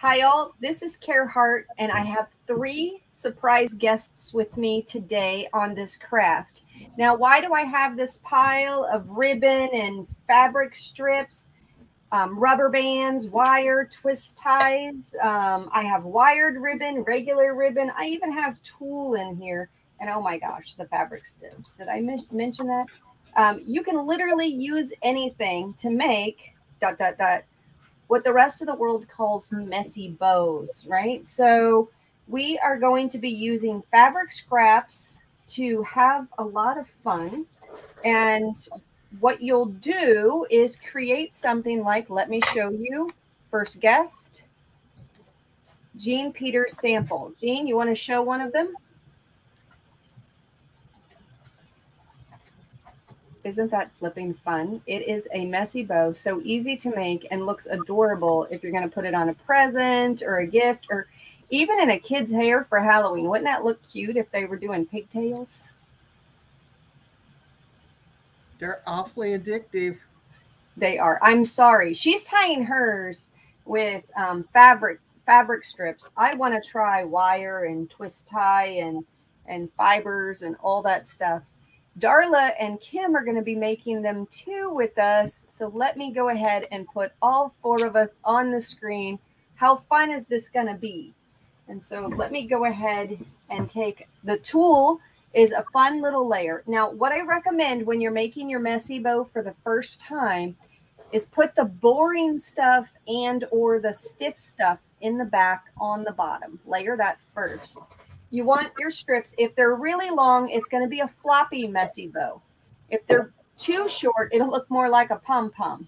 Hi, all. This is Care Hart, and I have three surprise guests with me today on this craft. Now, why do I have this pile of ribbon and fabric strips, um, rubber bands, wire, twist ties? Um, I have wired ribbon, regular ribbon. I even have tulle in here. And oh my gosh, the fabric strips. Did I mention that? Um, you can literally use anything to make dot, dot, dot what the rest of the world calls messy bows, right? So we are going to be using fabric scraps to have a lot of fun. And what you'll do is create something like, let me show you, first guest, Jean Peters sample. Jean, you want to show one of them? Isn't that flipping fun? It is a messy bow, so easy to make and looks adorable if you're going to put it on a present or a gift or even in a kid's hair for Halloween. Wouldn't that look cute if they were doing pigtails? They're awfully addictive. They are. I'm sorry. She's tying hers with um, fabric fabric strips. I want to try wire and twist tie and and fibers and all that stuff. Darla and Kim are going to be making them too with us. So let me go ahead and put all four of us on the screen. How fun is this going to be? And so let me go ahead and take the tulle is a fun little layer. Now, what I recommend when you're making your messy bow for the first time is put the boring stuff and or the stiff stuff in the back on the bottom. Layer that first you want your strips, if they're really long, it's going to be a floppy, messy bow. If they're too short, it'll look more like a pom pom.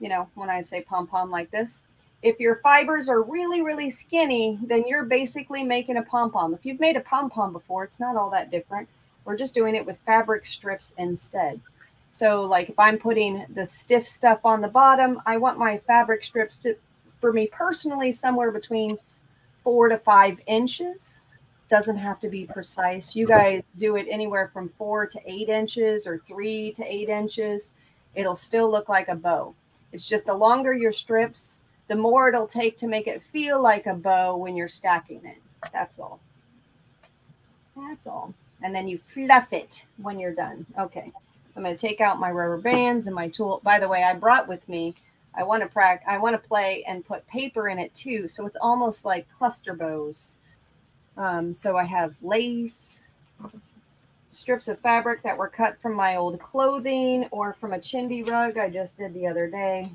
You know, when I say pom pom like this. If your fibers are really, really skinny, then you're basically making a pom pom. If you've made a pom pom before, it's not all that different. We're just doing it with fabric strips instead. So, like if I'm putting the stiff stuff on the bottom, I want my fabric strips to, for me personally, somewhere between four to five inches doesn't have to be precise. You guys do it anywhere from four to eight inches or three to eight inches. It'll still look like a bow. It's just the longer your strips, the more it'll take to make it feel like a bow when you're stacking it. That's all. That's all. And then you fluff it when you're done. Okay. I'm going to take out my rubber bands and my tool. By the way, I brought with me, I want to practice, I want to play and put paper in it too. So it's almost like cluster bows. Um, so I have lace, strips of fabric that were cut from my old clothing or from a chindi rug I just did the other day.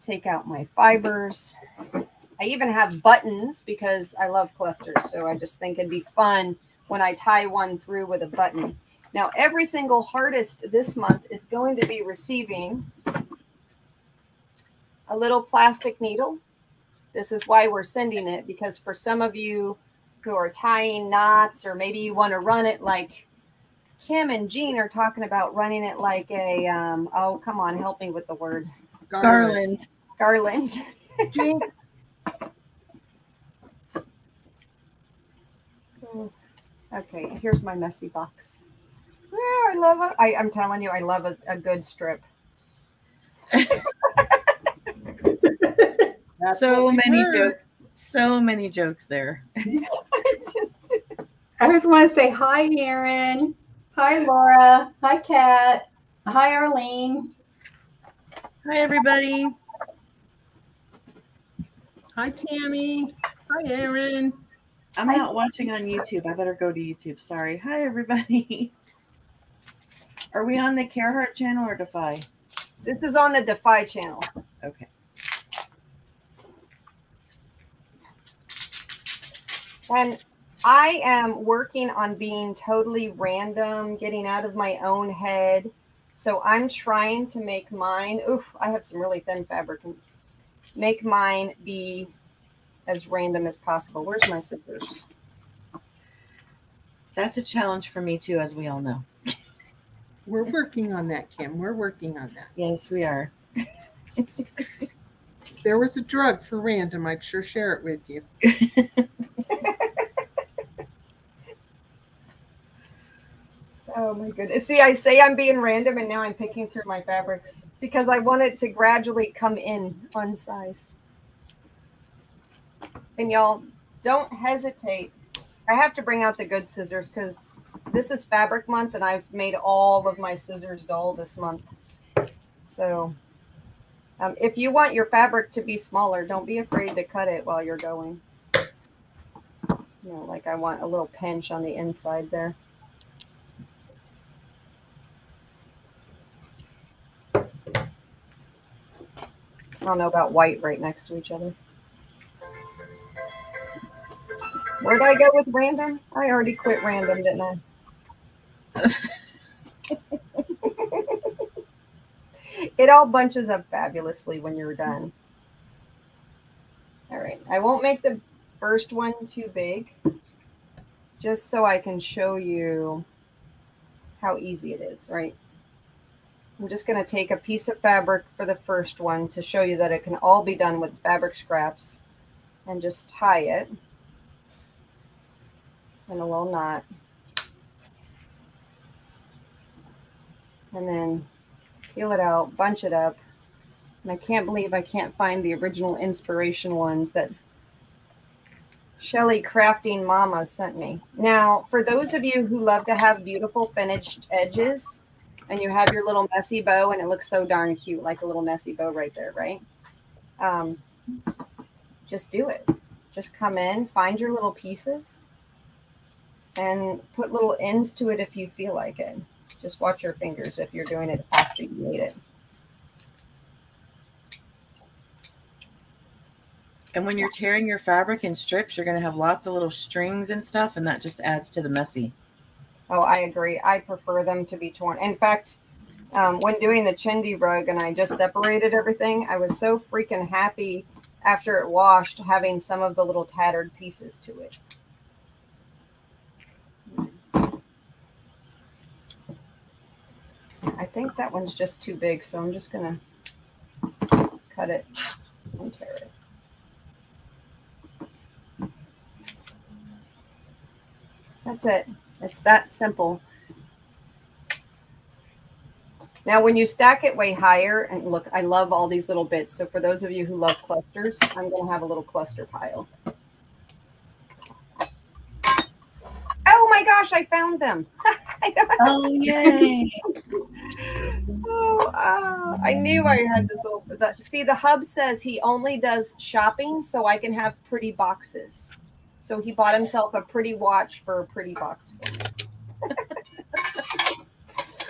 Take out my fibers. I even have buttons because I love clusters. So I just think it'd be fun when I tie one through with a button. Now, every single hardest this month is going to be receiving a little plastic needle this is why we're sending it because for some of you who are tying knots or maybe you want to run it like Kim and Jean are talking about running it like a um, oh come on help me with the word. Garland. Garland. Jean. Okay here's my messy box. Yeah I love it. I, I'm telling you I love a, a good strip That's so many heard. jokes. So many jokes there. I just I just want to say hi, Aaron. Hi, Laura. Hi, Kat. Hi, Arlene. Hi, everybody. Hi, Tammy. Hi, Aaron. I'm hi. not watching on YouTube. I better go to YouTube. Sorry. Hi, everybody. Are we on the Care Hart channel or Defy? This is on the Defy channel. Okay. And I am working on being totally random, getting out of my own head. So I'm trying to make mine. Oof, I have some really thin fabric. Make mine be as random as possible. Where's my scissors? That's a challenge for me too, as we all know. We're working on that, Kim. We're working on that. Yes, we are. there was a drug for random, I'd sure share it with you. Oh my goodness. See, I say I'm being random and now I'm picking through my fabrics because I want it to gradually come in on size. And y'all don't hesitate. I have to bring out the good scissors because this is fabric month and I've made all of my scissors dull this month. So um, if you want your fabric to be smaller, don't be afraid to cut it while you're going. You know, like I want a little pinch on the inside there. I don't know about white right next to each other. Where'd I go with random? I already quit random, didn't I? it all bunches up fabulously when you're done. All right, I won't make the first one too big, just so I can show you how easy it is, right? I'm just going to take a piece of fabric for the first one to show you that it can all be done with fabric scraps and just tie it in a little knot. And then peel it out, bunch it up. And I can't believe I can't find the original inspiration ones that Shelly Crafting Mama sent me. Now, for those of you who love to have beautiful finished edges and you have your little messy bow and it looks so darn cute, like a little messy bow right there, right? Um, just do it. Just come in, find your little pieces and put little ends to it if you feel like it. Just watch your fingers if you're doing it after you made it. And when you're tearing your fabric in strips, you're going to have lots of little strings and stuff, and that just adds to the messy. Oh, I agree. I prefer them to be torn. In fact, um, when doing the chindi rug and I just separated everything, I was so freaking happy after it washed having some of the little tattered pieces to it. I think that one's just too big, so I'm just going to cut it and tear it. That's it. It's that simple. Now, when you stack it way higher, and look, I love all these little bits. So for those of you who love clusters, I'm going to have a little cluster pile. Oh my gosh, I found them. I oh, yay. oh, uh, I knew I had this open. That. See, the hub says he only does shopping so I can have pretty boxes. So he bought himself a pretty watch for a pretty box.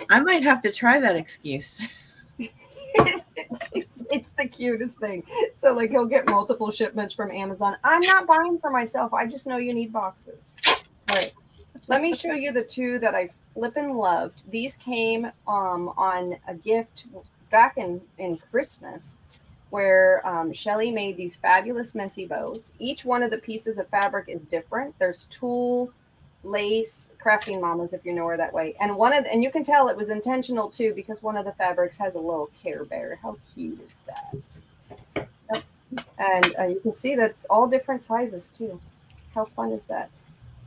I might have to try that excuse. it's, it's the cutest thing. So like he'll get multiple shipments from Amazon. I'm not buying for myself. I just know you need boxes. All right. Let me show you the two that I flippin' loved. These came um, on a gift back in, in Christmas where um, Shelly made these fabulous messy bows. Each one of the pieces of fabric is different. There's tulle, lace, crafting mamas, if you know her that way. And one of the, and you can tell it was intentional too because one of the fabrics has a little Care Bear. How cute is that? Yep. And uh, you can see that's all different sizes too. How fun is that?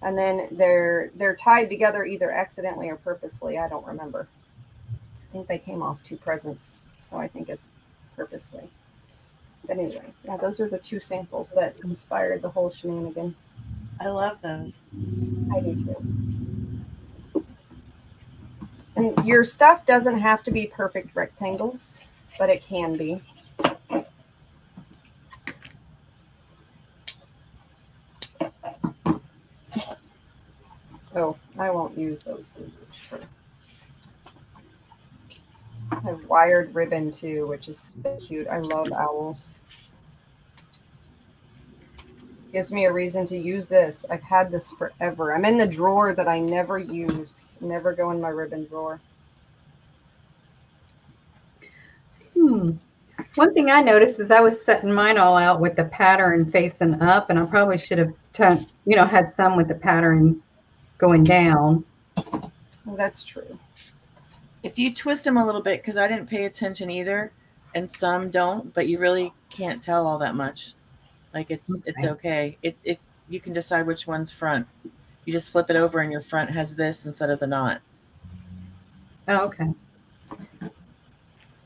And then they're they're tied together either accidentally or purposely. I don't remember. I think they came off two presents, so I think it's purposely. But anyway, yeah, those are the two samples that inspired the whole shenanigan. I love those. I do too. And your stuff doesn't have to be perfect rectangles, but it can be. Oh, I won't use those scissors. I have wired ribbon too, which is cute. I love owls. Gives me a reason to use this. I've had this forever. I'm in the drawer that I never use. Never go in my ribbon drawer. Hmm. One thing I noticed is I was setting mine all out with the pattern facing up, and I probably should have, you know, had some with the pattern going down. Well, that's true if you twist them a little bit, because I didn't pay attention either, and some don't, but you really can't tell all that much. Like it's okay. it's okay. It if you can decide which one's front. You just flip it over and your front has this instead of the knot. Oh, okay.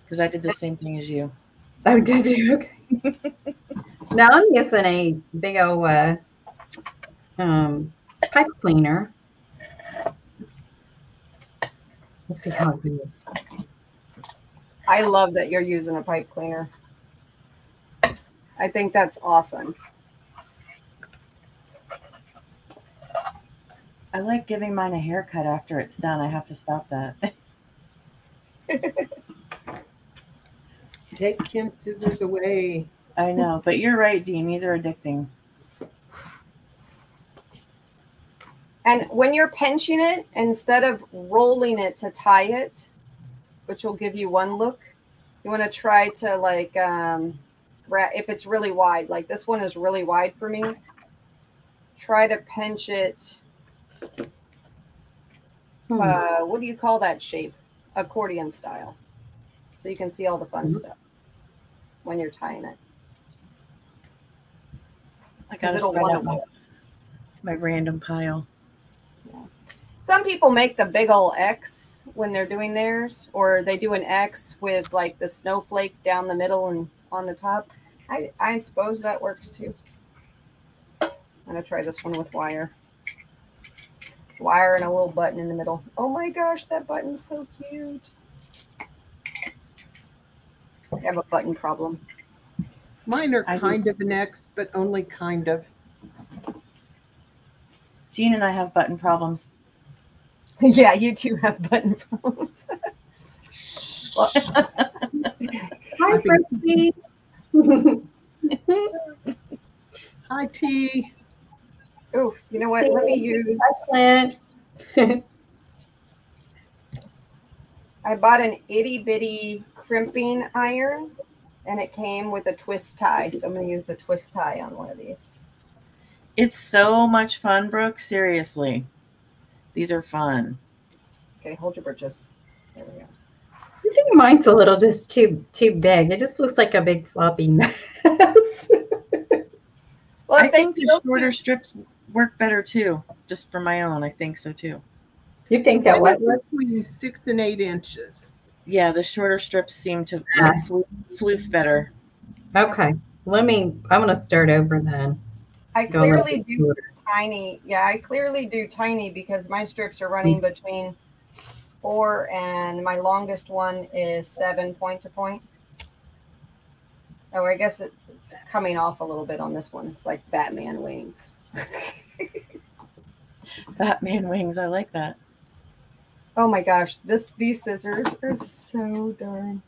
Because I did the same thing as you. Oh, did you? Okay. Now I'm using a big old uh, um, pipe cleaner. Let's see how it moves. I love that you're using a pipe cleaner. I think that's awesome. I like giving mine a haircut after it's done. I have to stop that. Take Kim's scissors away. I know, but you're right, Dean. These are addicting. And when you're pinching it, instead of rolling it to tie it, which will give you one look, you want to try to like, um, if it's really wide, like this one is really wide for me, try to pinch it. Hmm. Uh, what do you call that shape? Accordion style. So you can see all the fun Mhm. stuff when you're tying it. I gotta spread out my, my random pile. Some people make the big old X when they're doing theirs, or they do an X with like the snowflake down the middle and on the top. I, I suppose that works too. I'm gonna try this one with wire. Wire and a little button in the middle. Oh my gosh, that button's so cute. I have a button problem. Mine are I do. kind of an X, but only kind of. Jean and I have button problems. yeah, you two have button problems. well, Hi, Frisbee. Hi, T. oh, you know what? Let me use. Clint. I bought an itty bitty crimping iron and it came with a twist tie. So I'm going to use the twist tie on one of these. It's so much fun, Brooke. Seriously. These are fun. Okay, hold your britches. There we go. I think mine's a little just too too big. It just looks like a big floppy mess. Well, I if they think the shorter too- strips work better too. Just for my own, I think so too. you think that what? Between six and eight inches. Yeah, the shorter strips seem to Yeah. like, floof, floof better. Okay. Let me. I'm gonna start over then. I Go clearly do shorter. Tiny. Yeah, I clearly do tiny because my strips are running Hmm. between four and my longest one is seven point to point. Oh, I guess it, it's coming off a little bit on this one. It's like Batman wings. Batman wings, I like that. Oh my gosh, this these scissors are so darn.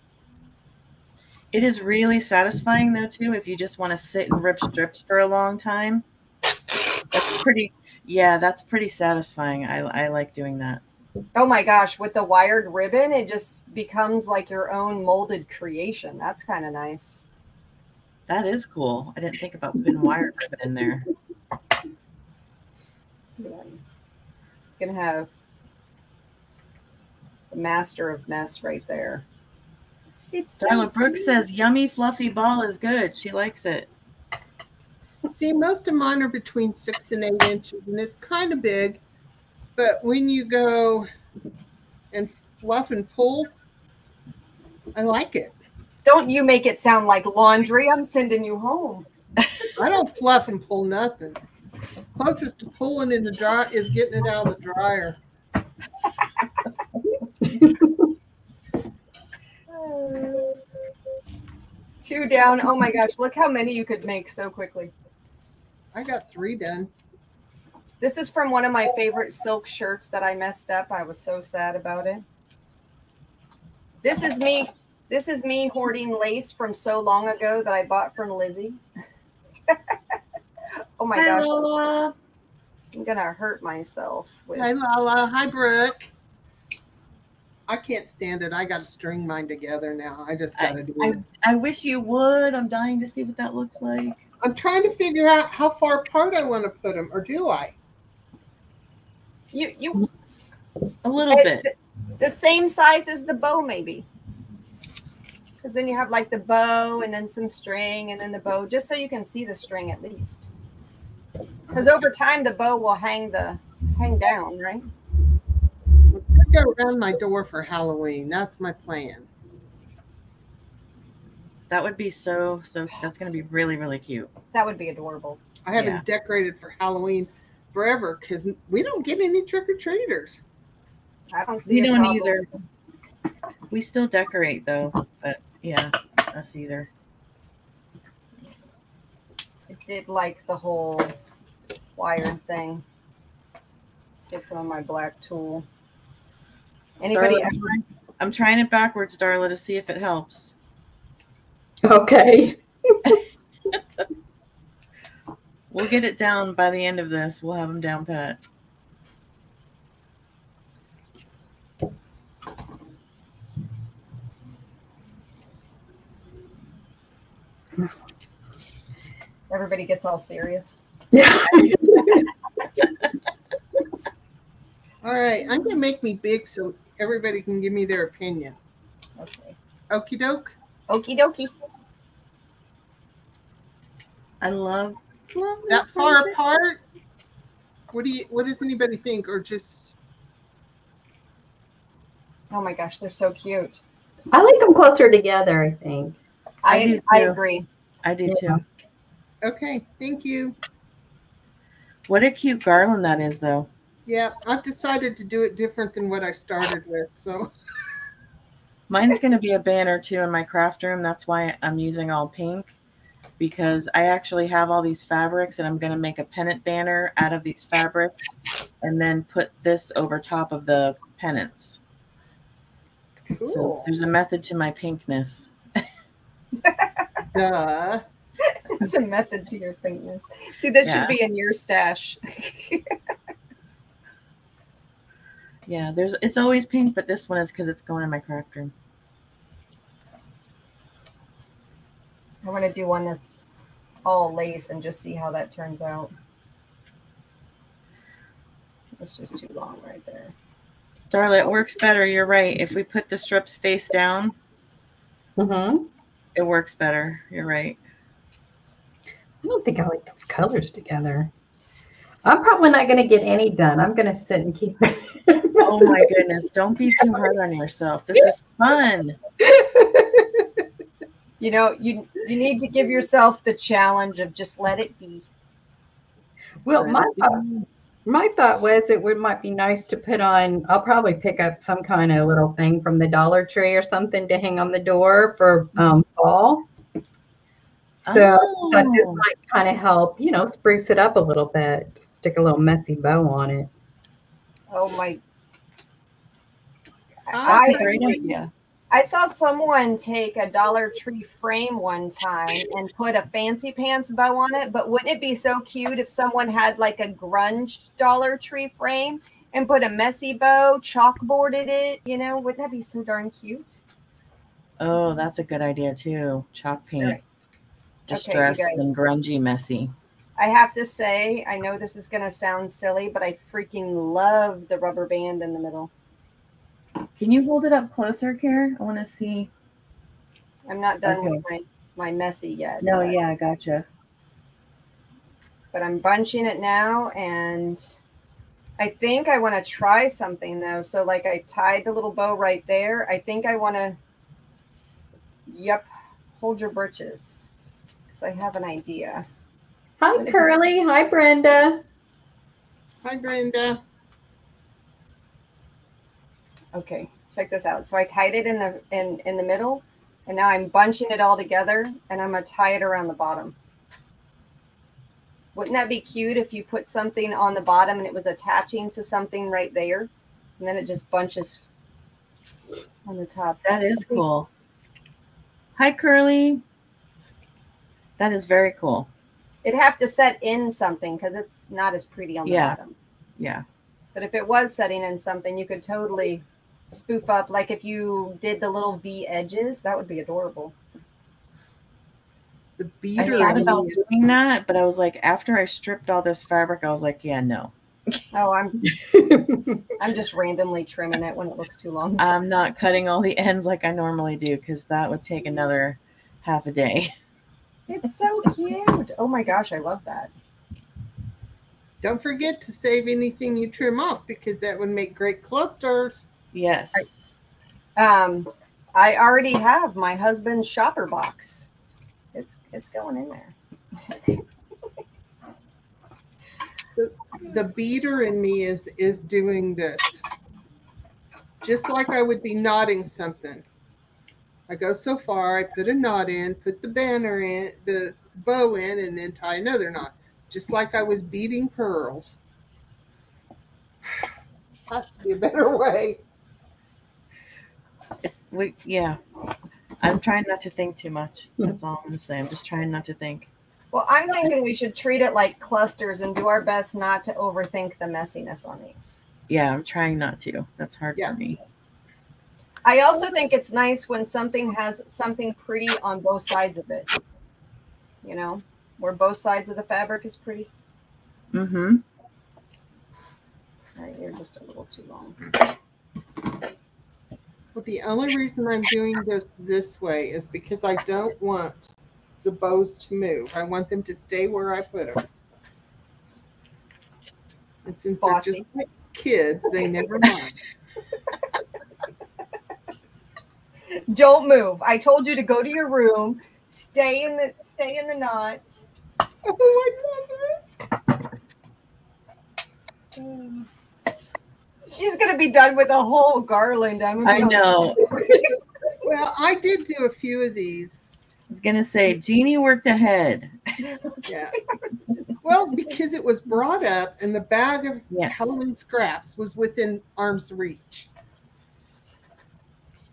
It is really satisfying though too if you just want to sit and rip strips for a long time. That's pretty yeah, that's pretty satisfying. I I like doing that. Oh my gosh, with the wired ribbon, it just becomes like your own molded creation. That's kind of nice. That is cool. I didn't think about putting wire ribbon in there. Yeah. Gonna have the master of mess right there. It's so Brooks says yummy fluffy ball is good. She likes it. See, most of mine are between six and eight inches, and it's kind of big. But when you go and fluff and pull, I like it. Don't you make it sound like laundry. I'm sending you home. I don't fluff and pull nothing. Closest to pulling in the dry is getting it out of the dryer. Two down. Oh my gosh, look how many you could make so quickly. I got three done. This is from one of my favorite silk shirts that I messed up. I was so sad about it. This is me. This is me hoarding lace from so long ago that I bought from Lizzie. oh my Hi, gosh, Lola. I'm gonna hurt myself. With, Hi, Lala. Hi, Brooke. I can't stand it. I got to string mine together now. I just got to do I, it. I wish you would. I'm dying to see what that looks like. I'm trying to figure out how far apart I want to put them, or do I? you you A little It- bit. the same size as the bow, maybe. Because then you have like the bow and then some string and then the bow, just so you can see the string at least. Because over time the bow will hang the hang down, right? Let's go around my door for Halloween. That's my plan. That would be so so. That's gonna be really really cute. That would be adorable. I haven't Yeah. decorated for Halloween forever because we don't get any trick or treaters. I don't see We don't problem. either. We still decorate though, but yeah, us either. I did like the whole wired thing. Get some of my black tulle. Anybody? Darla, I'm trying- I'm trying it backwards, Darla, to see if it helps. Okay. We'll get it down by the end of this. We'll have them down pat. Everybody gets all serious. Yeah. All right, I'm gonna make me big so everybody can give me their opinion. Okay. Okie doke. Okie dokie. I love love That this far project. apart. What do you? What does anybody think? Or just Oh my gosh, they're so cute. I like them closer together, I think. I I I, agree. I do Yeah. too. okay? Thank you. What a cute garland that is, though. Yeah, I've decided to do it different than what I started with. So Mine's going to be a banner too in my craft room. That's why I'm using all pink because I actually have all these fabrics and I'm going to make a pennant banner out of these fabrics and then put this over top of the pennants. So cool. there's a method to my pinkness. Duh. It's a method to your faintness. See, this Yeah. should be in your stash. Yeah, there's it's always pink, but this one is because it's going in my craft room. I want to do one that's all lace and just see how that turns out. It's just too long right there. Darla, it works better. You're right. If we put the strips face down, Mm-hmm. it works better. You're right. I don't think I like those colors together. I'm probably not going to get any done. I'm going to sit and keep. Oh my goodness. Don't be too hard on yourself. This is fun. You know, you you need to give yourself the challenge of just let it be. well, my thought, my thought was it would might be nice to put on. I'll probably pick up some kind of little thing from the Dollar Tree or something to hang on the door for um, fall. So that this Oh. might kind of help, you know, spruce it up a little bit. Just stick a little messy bow on it. Oh my! That's I a great idea. I saw someone take a Dollar Tree frame one time and put a fancy pants bow on it. But wouldn't it be so cute if someone had like a grunge Dollar Tree frame and put a messy bow, chalkboarded it? You know, wouldn't that be so darn cute? Oh, that's a good idea too. Chalk paint. Okay, Distressed guys. and grungy messy. I have to say, I know this is going to sound silly, but I freaking love the rubber band in the middle. Can you hold it up closer, Care? I want to see. I'm not done with my, my messy yet. No, but- yeah, I gotcha. but I'm bunching it now and I think I want to try something though. So like I tied the little bow right there. I think I want to Yep, hold your britches. Cuz I have an idea. Hi, Curly. Hi, Brenda. Hi, Brenda. Okay, check this out. So I tied it in the in in the middle and now I'm bunching it all together and I'm going to tie it around the bottom. Wouldn't that be cute if you put something on the bottom and it was attaching to something right there? And then it just bunches on the top. That is cool. Hi, Curly. That is very cool. It'd have to set in something because it's not as pretty on the Yeah. bottom. Yeah. But if it was setting in something, you could totally spoof up. Like if you did the little V edges, that would be adorable. The I beater. thought idea. about doing that, but I was like, after I stripped all this fabric, I was like, yeah, no. Oh, I'm I'm just randomly trimming it when it looks too long. I'm not cutting all the ends like I normally do because that would take another half a day. it's so cute. Oh my gosh, I love that. Don't forget to save anything you trim off because that would make great clusters. Yes. Um, I already have my husband's shopper box. It's it's going in there. the beader in me is is doing this just like i would be knotting something i go so far i put a knot in put the banner in the bow in and then tie another knot just like i was beading pearls has to be a better way It's we yeah. I'm trying not to think too much. That's all I'm gonna say. I'm just trying not to think. Well, I'm thinking we should treat it like clusters and do our best not to overthink the messiness on these. Yeah, I'm trying not to. That's hard Yeah. for me. I also think it's nice when something has something pretty on both sides of it. You know, where both sides of the fabric is pretty. Mm-hmm. All right, you're just a little too long. Well, the only reason I'm doing this this way is because I don't want the bows to move. I want them to stay where I put them. And since they're just like kids, they never mind. Don't move. I told you to go to your room. Stay in the stay in the knot. Oh, I love this. Um, She's gonna be done with a whole garland. I'm I know. Well, I did do a few of these. I was gonna say Jeannie worked ahead. Yeah. Well, because it was brought up and the bag of Yes. Halloween scraps was within arm's reach.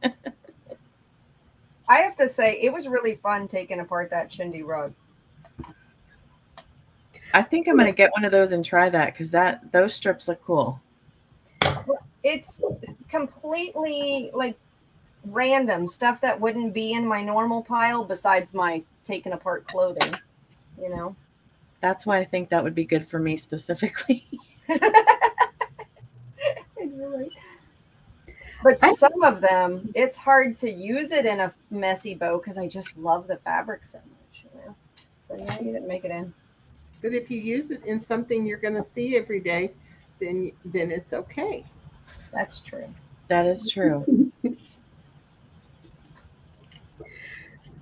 I have to say, it was really fun taking apart that chindi rug. I think I'm gonna get one of those and try that because that those strips look cool. It's completely like random stuff that wouldn't be in my normal pile besides my taken apart clothing, you know? That's why I think that would be good for me specifically. But I- some of them, it's hard to use it in a messy bow because I just love the fabric so much. You know? So yeah, you didn't make it in. But if you use it in something you're going to see every day, then then it's okay. That's true. that is true.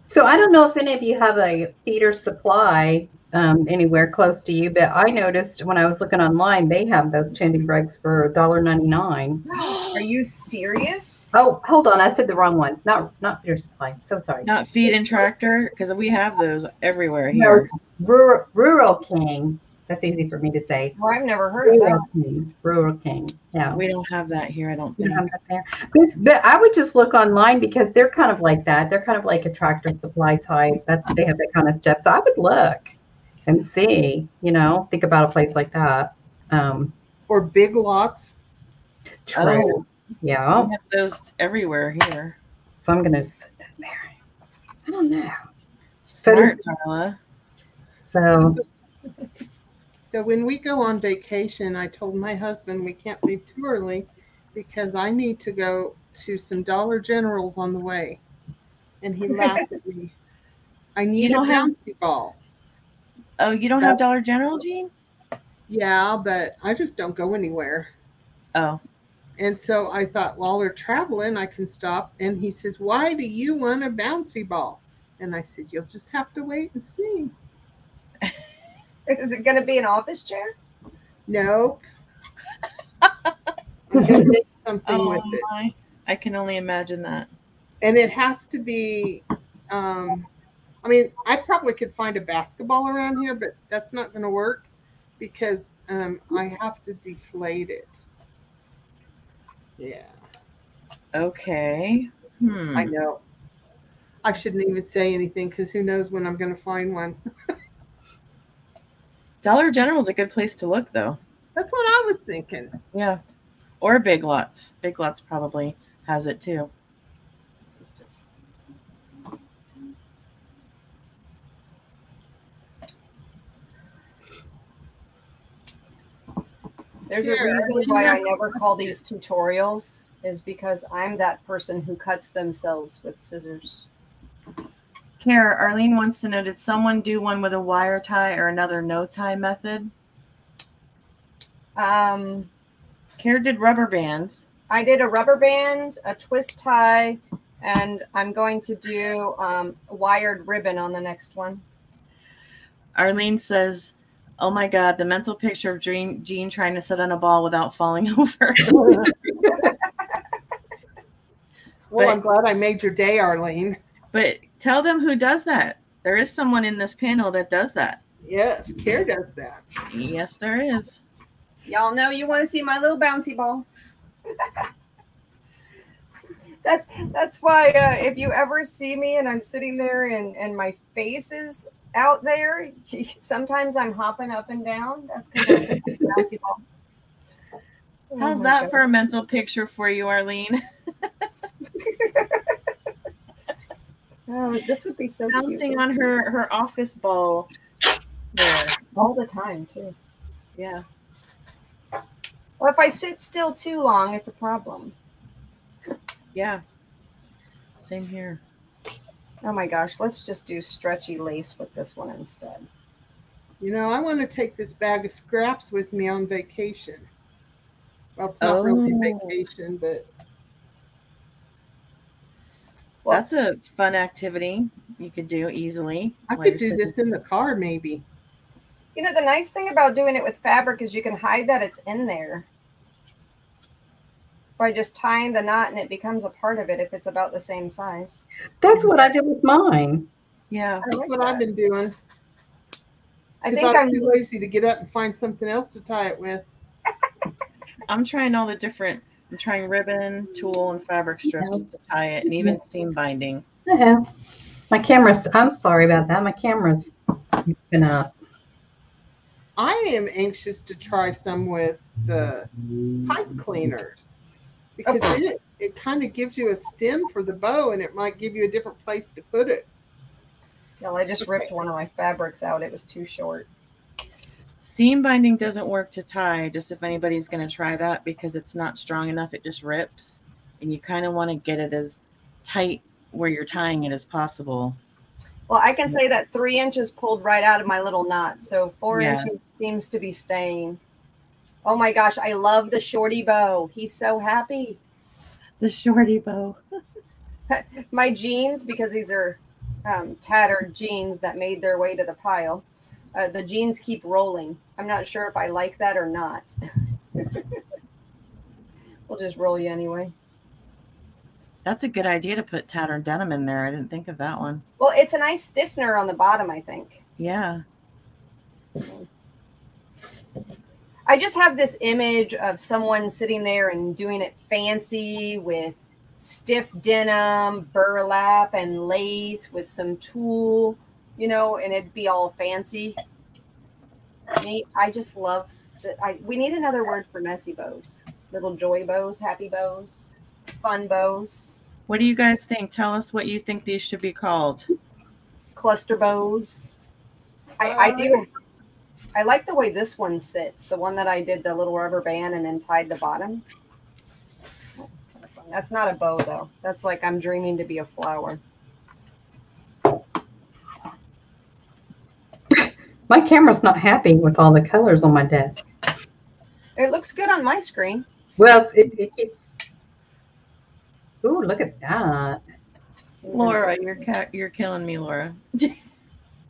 So I don't know if any of you have a feeder supply um, anywhere close to you, but I noticed when I was looking online, they have those chindi rugs for $1.99. Are you serious? Oh, hold on, I said the wrong one. Not not feeder supply. So sorry. Not feed and tractor because we have those everywhere here. Rural, Rural King. That's easy for me to say. Well, I've never heard of that. Rural King. Rural King. Yeah. We don't have that here. I don't think. have that there. This, but I would just look online because they're kind of like that. They're kind of like a tractor supply type. That's they have that kind of stuff. So I would look and see. You know, think about a place like that. Um, Or big lots. true. Yeah. We have those everywhere here. So I'm gonna set that there. I don't know. Smart, Darla. So So when we go on vacation, I told my husband we can't leave too early because I need to go to some Dollar Generals on the way. And he laughed at me. I need a don't have- bouncy ball. Oh, you don't have Dollar General, Jean? Yeah, but I just don't go anywhere. Oh, And so I thought, while we're traveling, I can stop. And he says, Why do you want a bouncy ball? And I said, You'll just have to wait and see. Is it going to be an office chair? Nope. I'm gonna make something oh with it. my! I can only imagine that. and it has to be um i mean i probably could find a basketball around here but that's not going to work because um i have to deflate it yeah Okay. Hmm. i know i shouldn't even say anything because who knows when i'm going to find one Dollar General is a good place to look, though. that's what i was thinking Yeah. Or Big Lots. Big Lots probably has it too. This is just. There's a reason what do you why I never call these tutorials is because I'm that person who cuts themselves with scissors. Kara, Arlene wants to know Did someone do one with a wire tie or another no tie method? Um, Kara did rubber bands. I did a rubber band, a twist tie, and I'm going to do um, wired ribbon on the next one. Arlene says, "Oh my God, the mental picture of Jean, Jean trying to sit on a ball without falling over." Well, But- I'm glad I made your day, Arlene. but tell them who does that. There is someone in this panel that does that. Yes, Care does that. Yes, there is. Y'all know you want to see my little bouncy ball. that's that's why uh, if you ever see me and I'm sitting there and and my face is out there, sometimes I'm hopping up and down. That's because I'm a bouncy ball. Oh How's my that God. for a mental picture for you, Arlene? Oh, this would be so Bouncing cute on her her office ball. There. all the time too. Yeah. Well, if I sit still too long, it's a problem. Yeah. Same here. Oh my gosh, let's just do stretchy lace with this one instead. You know, I want to take this bag of scraps with me on vacation. Well, it's not really Oh. vacation, but Well- That's a fun activity you could do easily. I could do this in the car maybe. You know, the nice thing about doing it with fabric is you can hide that it's in there by just tying the knot and it becomes a part of it if it's about the same size. That's what I did with mine. Yeah. That's like what that. I've been doing. I 'cause think I'm I'm too lazy to get up and find something else to tie it with. I'm trying all the different I'm trying ribbon, tulle, and fabric strips to tie it, and even seam binding. Yeah. My camera's, I'm sorry about that. My camera's been up. I am anxious to try some with the pipe cleaners because then it, it kind of gives you a stem for the bow and it might give you a different place to put it. well, I just ripped one of my fabrics out. It was too short. Seam binding doesn't work to tie, just if anybody's going to try that because it's not strong enough, it just rips. And you kind of want to get it as tight where you're tying it as possible. Well, I can say that three inches pulled right out of my little knot. So four Yeah. inches seems to be staying. Oh my gosh, I love the shorty bow. He's so happy. The shorty bow. my jeans because these are um, tattered jeans that made their way to the pile uh, the jeans keep rolling i'm not sure if i like that or not we'll just roll you anyway That's a good idea to put tattered denim in there. I didn't think of that one. well it's a nice stiffener on the bottom i think Yeah. i just have this image of someone sitting there and doing it fancy with stiff denim burlap and lace with some tulle you know and it'd be all fancy Me, I just love that. I we need another word for messy bows, little joy bows, happy bows, fun bows, What do you guys think? Tell us what you think these should be called. cluster bows. I, I uh, do. I like the way this one sits. The one that I did the little rubber band and then tied the bottom. That's. That's not a bow though. That's like I'm dreaming to be a flower. My camera's not happy with all the colors on my desk. It looks good on my screen. Well, it, it keeps. Ooh, look at that. Laura, you're ca- you're killing me, Laura.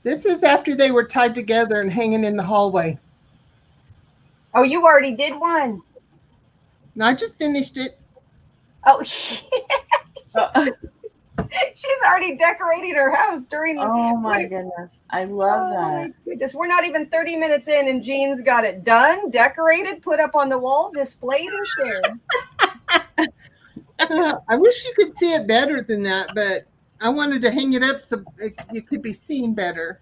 This is after they were tied together and hanging in the hallway. Oh, you already did one. And I just finished it. Oh, uh, she's already decorating her house during the. oh my What- goodness, I love Oh that. my goodness. We're not even 30 minutes in, and Jean's got it done, decorated, put up on the wall, displayed, and shared. I wish you could see it better than that, but I wanted to hang it up so it, it could be seen better.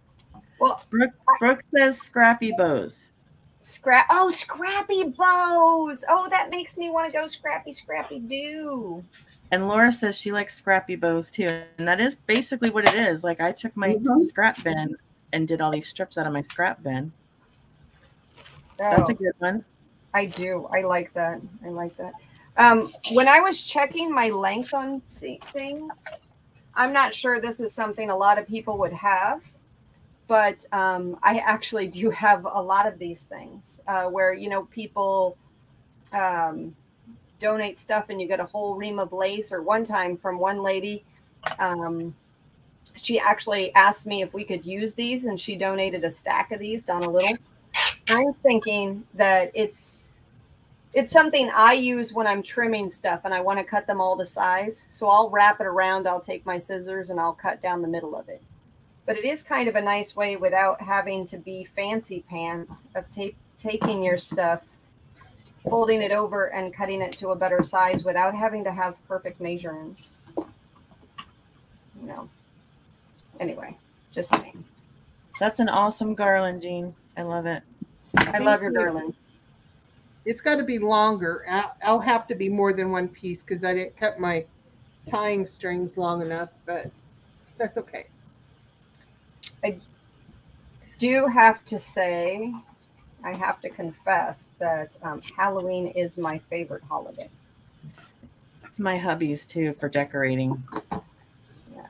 Well, Brooke, Brooke says scrappy bows. Scrap. Oh, scrappy bows. Oh, that makes me want to go scrappy, scrappy do. And Laura says she likes scrappy bows too. And that is basically what it is. Like I took my Mhm. scrap bin and did all these strips out of my scrap bin. That's Oh, a good one. I do. I like that. I like that. Um, when I was checking my length on things, I'm not sure this is something a lot of people would have, but um, I actually do have a lot of these things uh, where you know people um, donate stuff and you get a whole ream of lace. Or one time from one lady, um, she actually asked me if we could use these and she donated a stack of these Donna Little. I'm thinking that it's it's something I use when I'm trimming stuff and I want to cut them all to size. So I'll wrap it around, I'll take my scissors and I'll cut down the middle of it. But it is kind of a nice way without having to be fancy pants of ta- taking your stuff, folding it over and cutting it to a better size without having to have perfect measurements. You know. Anyway, just saying. That's an awesome garland, Jean. I love it. I love your you. garland. It's got to be longer. I'll, I'll have to be more than one piece because I didn't cut my tying strings long enough, but that's okay. Do have to say, I have to confess that um, Halloween is my favorite holiday. It's my hubby's too for decorating. Yeah.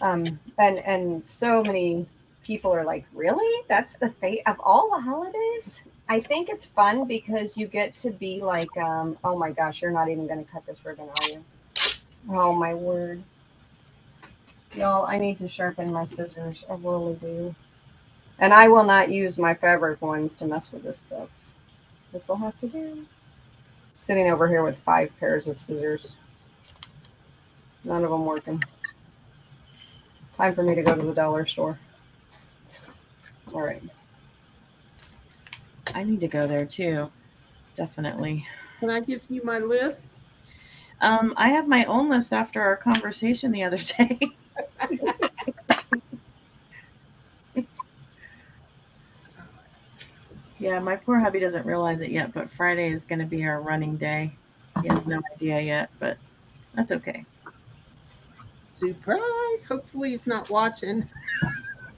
Um, and and so many people are like, really? That's the fate of all the holidays? I think it's fun because you get to be like, um, oh my gosh, you're not even going to cut this ribbon, are you? Oh my word. Y'all, I need to sharpen my scissors. I really do. And I will not use my fabric ones to mess with this stuff. This will have to do. Sitting over here with five pairs of scissors. None of them working. Time for me to go to the dollar store. All right. I need to go there too. Definitely. Can I give you my list? Um, I have my own list after our conversation the other day. Yeah, my poor hubby doesn't realize it yet, but Friday is going to be our running day. He has no idea yet, but that's okay. Surprise! Hopefully he's not watching.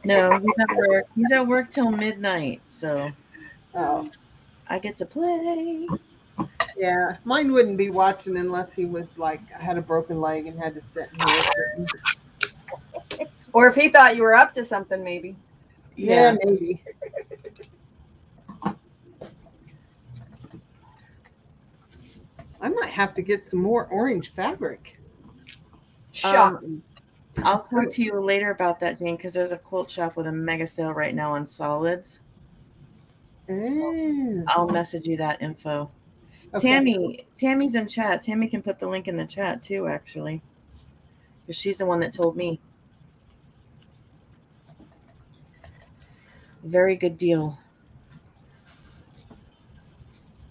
No, he's at work. He's at work till midnight, so Oh, I get to play. yeah. Mine wouldn't be watching unless he was like I had a broken leg and had to sit. Or if he thought you were up to something, maybe. Yeah, Yeah, maybe. I might have to get some more orange fabric. Shocking. I'll talk to you later about that, Jane, because there's a quilt shop with a mega sale right now on solids. Mm, I'll message you that info. okay. Tammy, Tammy's in chat. Tammy can put the link in the chat too, actually, because she's the one that told me. Very good deal.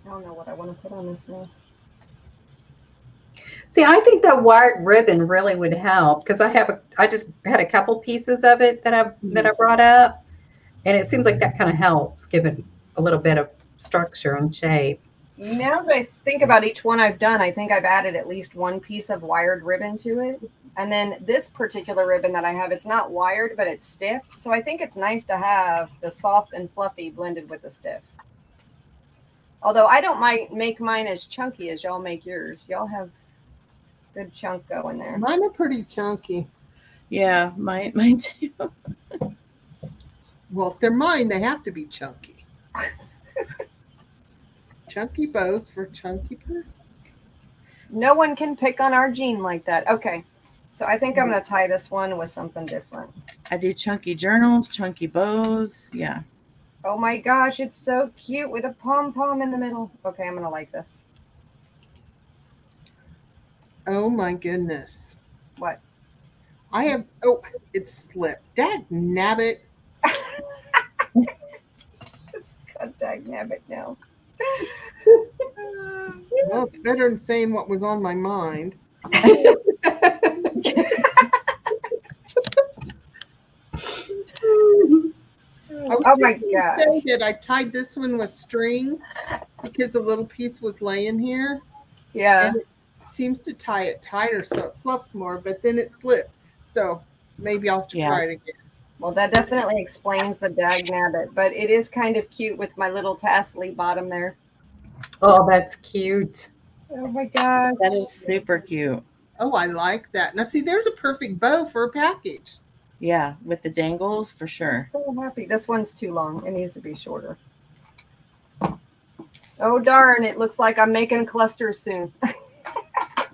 I don't know what I want to put on this now. See, I think that wired ribbon really would help because I have a, I just had a couple pieces of it that I that I mm-hmm. brought up, and it seems like that kind of helps give it a little bit of structure and shape. Now that I think about each one I've done, I think I've added at least one piece of wired ribbon to it. And then this particular ribbon that I have, it's not wired, but it's stiff. So I think it's nice to have the soft and fluffy blended with the stiff. Although I don't mind make mine as chunky as y'all make yours. Y'all have good chunk going there. Mine are pretty chunky. Yeah, mine, mine too. Well, if they're mine, they have to be chunky. chunky bows for chunky person. No one can pick on our Jean like that. Okay. So I think I'm going to tie this one with something different. I do chunky journals, chunky bows. Yeah. Oh my gosh, it's so cute with a pom pom in the middle. Okay, I'm going to like this. Oh my goodness. What? I have oh it slipped. Dad nabbit. Just cut dag nabbit now. Well, it's better than saying what was on my mind. I Oh my just. Say that I tied this one with string because the little piece was laying here. Yeah. And it seems to tie it tighter so it fluffs more, but then it slipped. So maybe I'll have to Yeah. try it again. Well, that definitely explains the dag nabbit, but it is kind of cute with my little tassely bottom there. Oh, that's cute. Oh my gosh. That is super cute. Oh, I like that. Now see, there's a perfect bow for a package. Yeah, with the dangles for I'm sure. so happy. This one's too long. It needs to be shorter. Oh darn! It looks like I'm making clusters soon.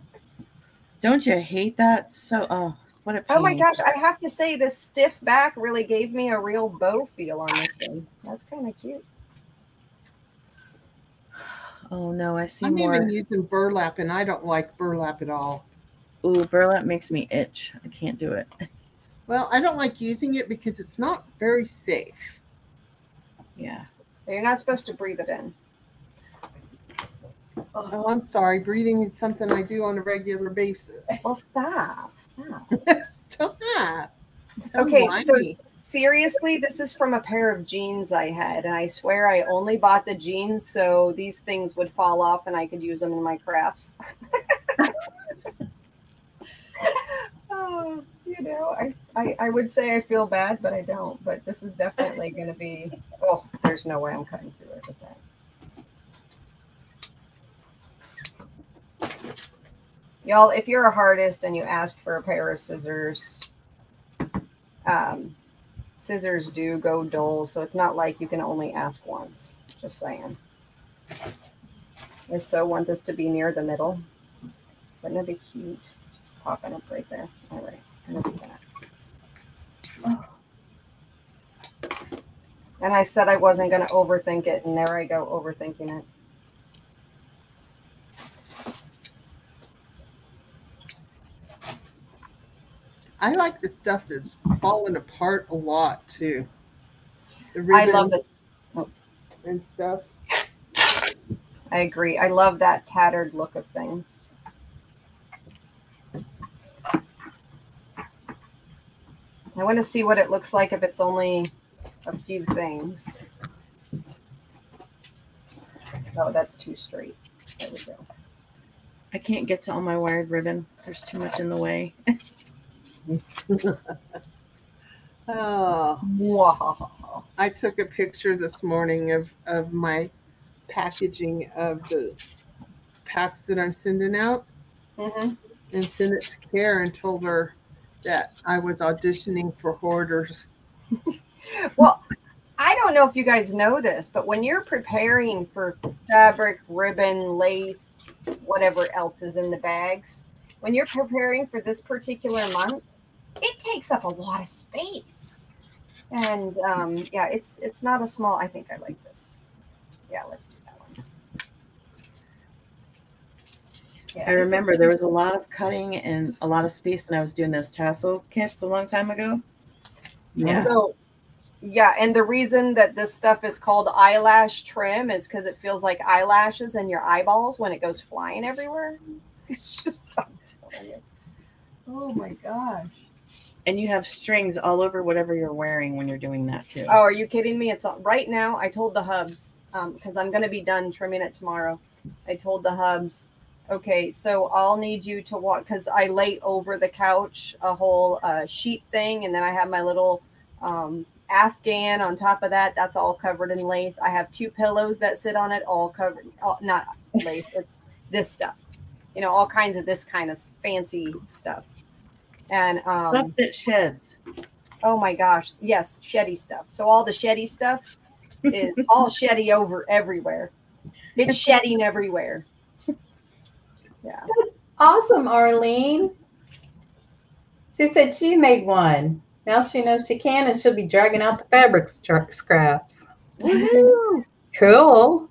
Don't you hate that? So oh, what a pain. Oh my gosh! I have to say, this stiff back really gave me a real bow feel on this one. That's kind of cute. Oh no, I see I'm more. even using burlap, and I don't like burlap at all. Ooh, burlap makes me itch. I can't do it. Well, I don't like using it because it's not very safe. Yeah. You're not supposed to breathe it in. Oh, I'm sorry. Breathing is something I do on a regular basis. Well, stop, stop. Stop. Okay, so seriously, this is from a pair of jeans I had, and I swear I only bought the jeans so these things would fall off and I could use them in my crafts. oh, you know, I, I I would say I feel bad, but I don't. But this is definitely going to be. Oh, there's no way I'm cutting through it with that. Y'all, if you're a artist and you ask for a pair of scissors, um, scissors do go dull, so it's not like you can only ask once. Just saying. I so want this to be near the middle. Wouldn't it be cute? Just popping up right there. All right, I'm gonna do that. And I said I wasn't gonna overthink it, and there I go overthinking it. I like the stuff that's falling apart a lot too. The I love ribbon it. and stuff. I agree. I love that tattered look of things. I want to see what it looks like if it's only a few things. Oh, that's too straight. There we go. I can't get to all my wired ribbon. There's too much in the way. Oh, Mwahaha. I took a picture this morning of, of my packaging of the packs that I'm sending out Mhm. and sent it to Kara and told her that I was auditioning for hoarders. Well, I don't know if you guys know this, but when you're preparing for fabric, ribbon, lace, whatever else is in the bags, when you're preparing for this particular month, it takes up a lot of space. And um, yeah, it's it's not a small. I think I like this. Yeah, let's do that one. Yeah, I remember there was a lot of cutting and a lot of space when I was doing those tassel kits a long time ago. Yeah. So, yeah, and the reason that this stuff is called eyelash trim is because it feels like eyelashes in your eyeballs when it goes flying everywhere. It's just, I'm telling you. Oh my gosh. And you have strings all over whatever you're wearing when you're doing that too. Oh, are you kidding me? It's all- right now. I told the hubs because I'm going to be done trimming it tomorrow. I told the hubs, okay, so I'll need you to walk because I lay over the couch a whole uh, sheet thing, and then I have my little um, Afghan on top of that. That's all covered in lace. I have two pillows that sit on it, all covered, all, not lace. It's this stuff, you know, all kinds of this kind of fancy stuff. And um, Stuff that sheds. Oh my gosh. Yes, sheddy stuff. So all the sheddy stuff is all sheddy over everywhere. It's shedding everywhere. Yeah. Awesome, Arlene. She said she made one. Now she knows she can, and she'll be dragging out the fabric stra- scraps. Woohoo! Cool.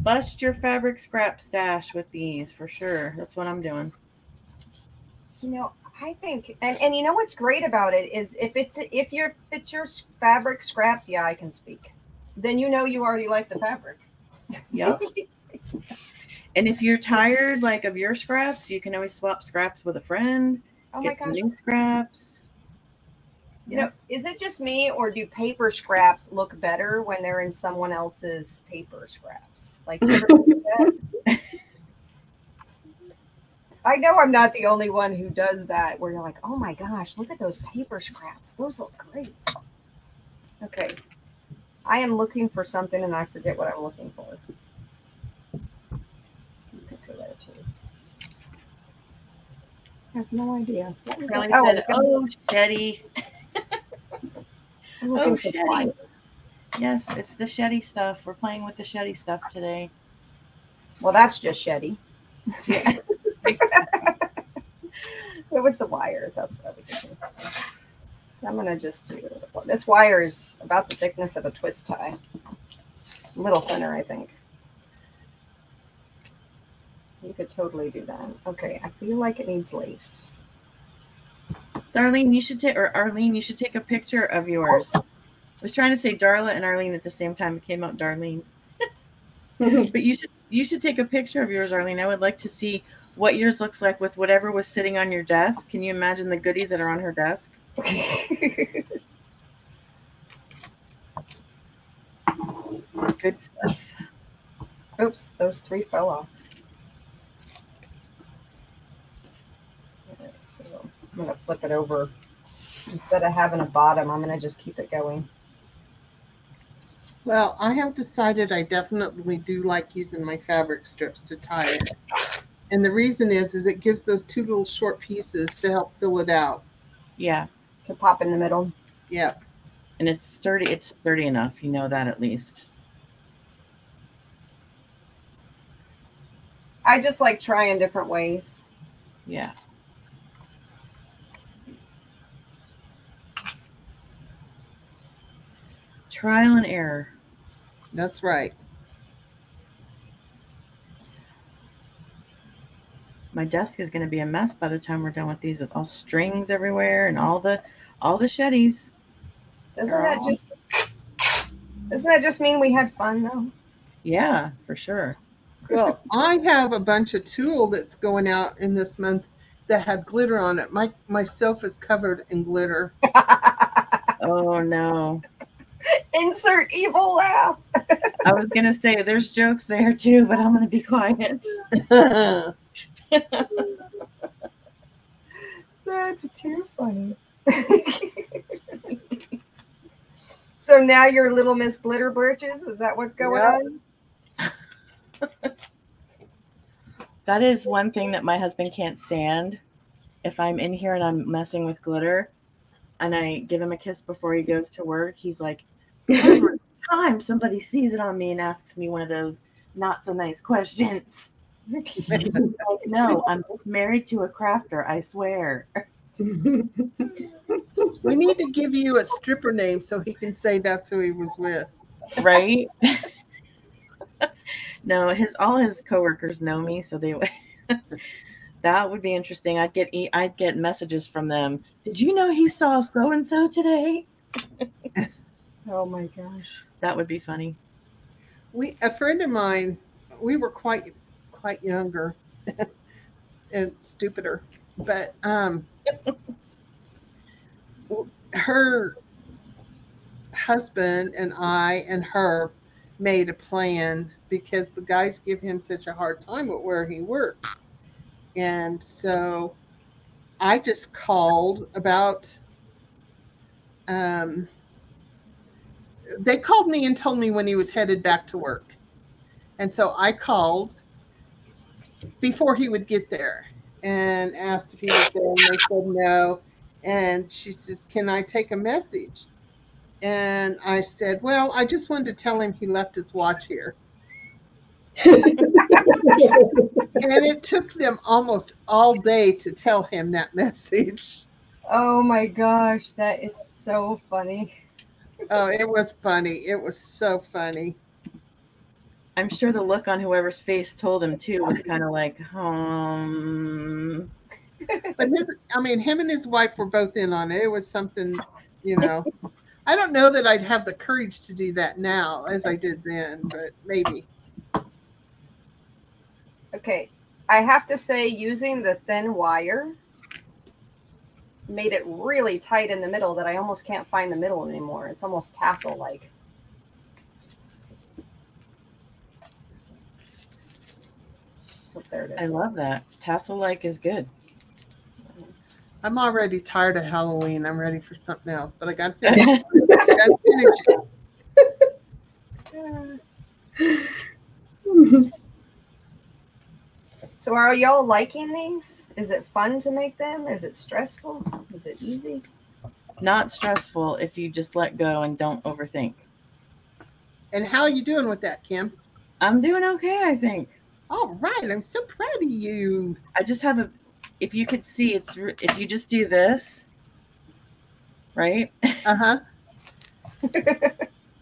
Bust your fabric scrap stash with these for sure. That's what I'm doing. You know, I think and and you know what's great about it is if it's if you're if it's your fabric scraps, yeah, I can speak. Then you know you already like the fabric. Yep. and if you're tired like of your scraps, you can always swap scraps with a friend. Oh my get some new scraps. You know, is it just me or do paper scraps look better when they're in someone else's paper scraps? Like, do you ever do that? I know I'm not the only one who does that where you're like, oh my gosh, look at those paper scraps. Those look great. Okay. I am looking for something and I forget what I'm looking for. Picture there too. I have no idea. Oh, said, "Oh, Shetty." Oh, Shetty. Yes, it's the Shetty stuff. We're playing with the Shetty stuff today. Well, that's just Shetty. Yeah. It was the wire. That's what I was thinking. So I'm gonna just do this wire is about the thickness of a twist tie. A little thinner, I think. You could totally do that. Okay, I feel like it needs lace. Darlene, you should take or Arlene, you should take a picture of yours. Oh. I was trying to say Darla and Arlene at the same time. It came out Darlene. but you should you should take a picture of yours, Arlene. I would like to see what yours looks like with whatever was sitting on your desk. Can you imagine the goodies that are on her desk? Good stuff. Oops, those three fell off. Alright, so I'm gonna flip it over. Instead of having a bottom, I'm gonna just keep it going. Well, I have decided I definitely do like using my fabric strips to tie it. And the reason is, is it gives those two little short pieces to help fill it out. Yeah. To pop in the middle. Yeah. And it's sturdy, it's sturdy enough, you know that at least. I just like trying different ways. Yeah. Trial and error. That's right. My desk is going to be a mess by the time we're done with these with all strings everywhere and all the all the shetties. Doesn't that just doesn't that just mean we had fun though? Yeah, for sure. Well, I have a bunch of tulle that's going out in this month that had glitter on it. My my sofa's covered in glitter. Oh no. Insert evil laugh. I was gonna say there's jokes there too, but I'm gonna be quiet. That's too funny. so now you're Little Miss Glitter Birches? Is that what's going on? That is one thing that my husband can't stand. If I'm in here and I'm messing with glitter and I give him a kiss before he goes to work, he's like, every time somebody sees it on me and asks me one of those not so nice questions. Like, no, I'm just married to a crafter, I swear. we need to give you a stripper name so he can say that's who he was with. Right? no, his all his coworkers know me, so they would that would be interesting. I'd get e- I'd get messages from them. Did you know he saw so and so today? Oh my gosh. That would be funny. We a friend of mine, we were quite quite younger and stupider, but um her husband and I and her made a plan because the guys give him such a hard time at where he works. And so I just called about um they called me and told me when he was headed back to work. And so I called before he would get there and asked if he was there. And they said no. And she says, Can I take a message? And I said, Well, I just wanted to tell him he left his watch here. And it took them almost all day to tell him that message. Oh my gosh, that is so funny. Oh, it was funny. It was so funny. I'm sure the look on whoever's face told him too was kind of like, um, But his, I mean, him and his wife were both in on it. It was something, you know. I don't know that I'd have the courage to do that now as I did then, but maybe. Okay, I have to say, using the thin wire made it really tight in the middle that I almost can't find the middle anymore. It's almost tassel like. Oh, there it I love that. Tassel like is good. I'm already tired of Halloween. I'm ready for something else, but I got to finish. I gotta finish it. So, are y'all liking these? Is it fun to make them? Is it stressful? Is it easy? Not stressful if you just let go and don't overthink. And how are you doing with that, Kim? I'm doing okay, I think. All right, I'm so proud of you. I just have a. If you could see, it's if you just do this, right, Uh huh.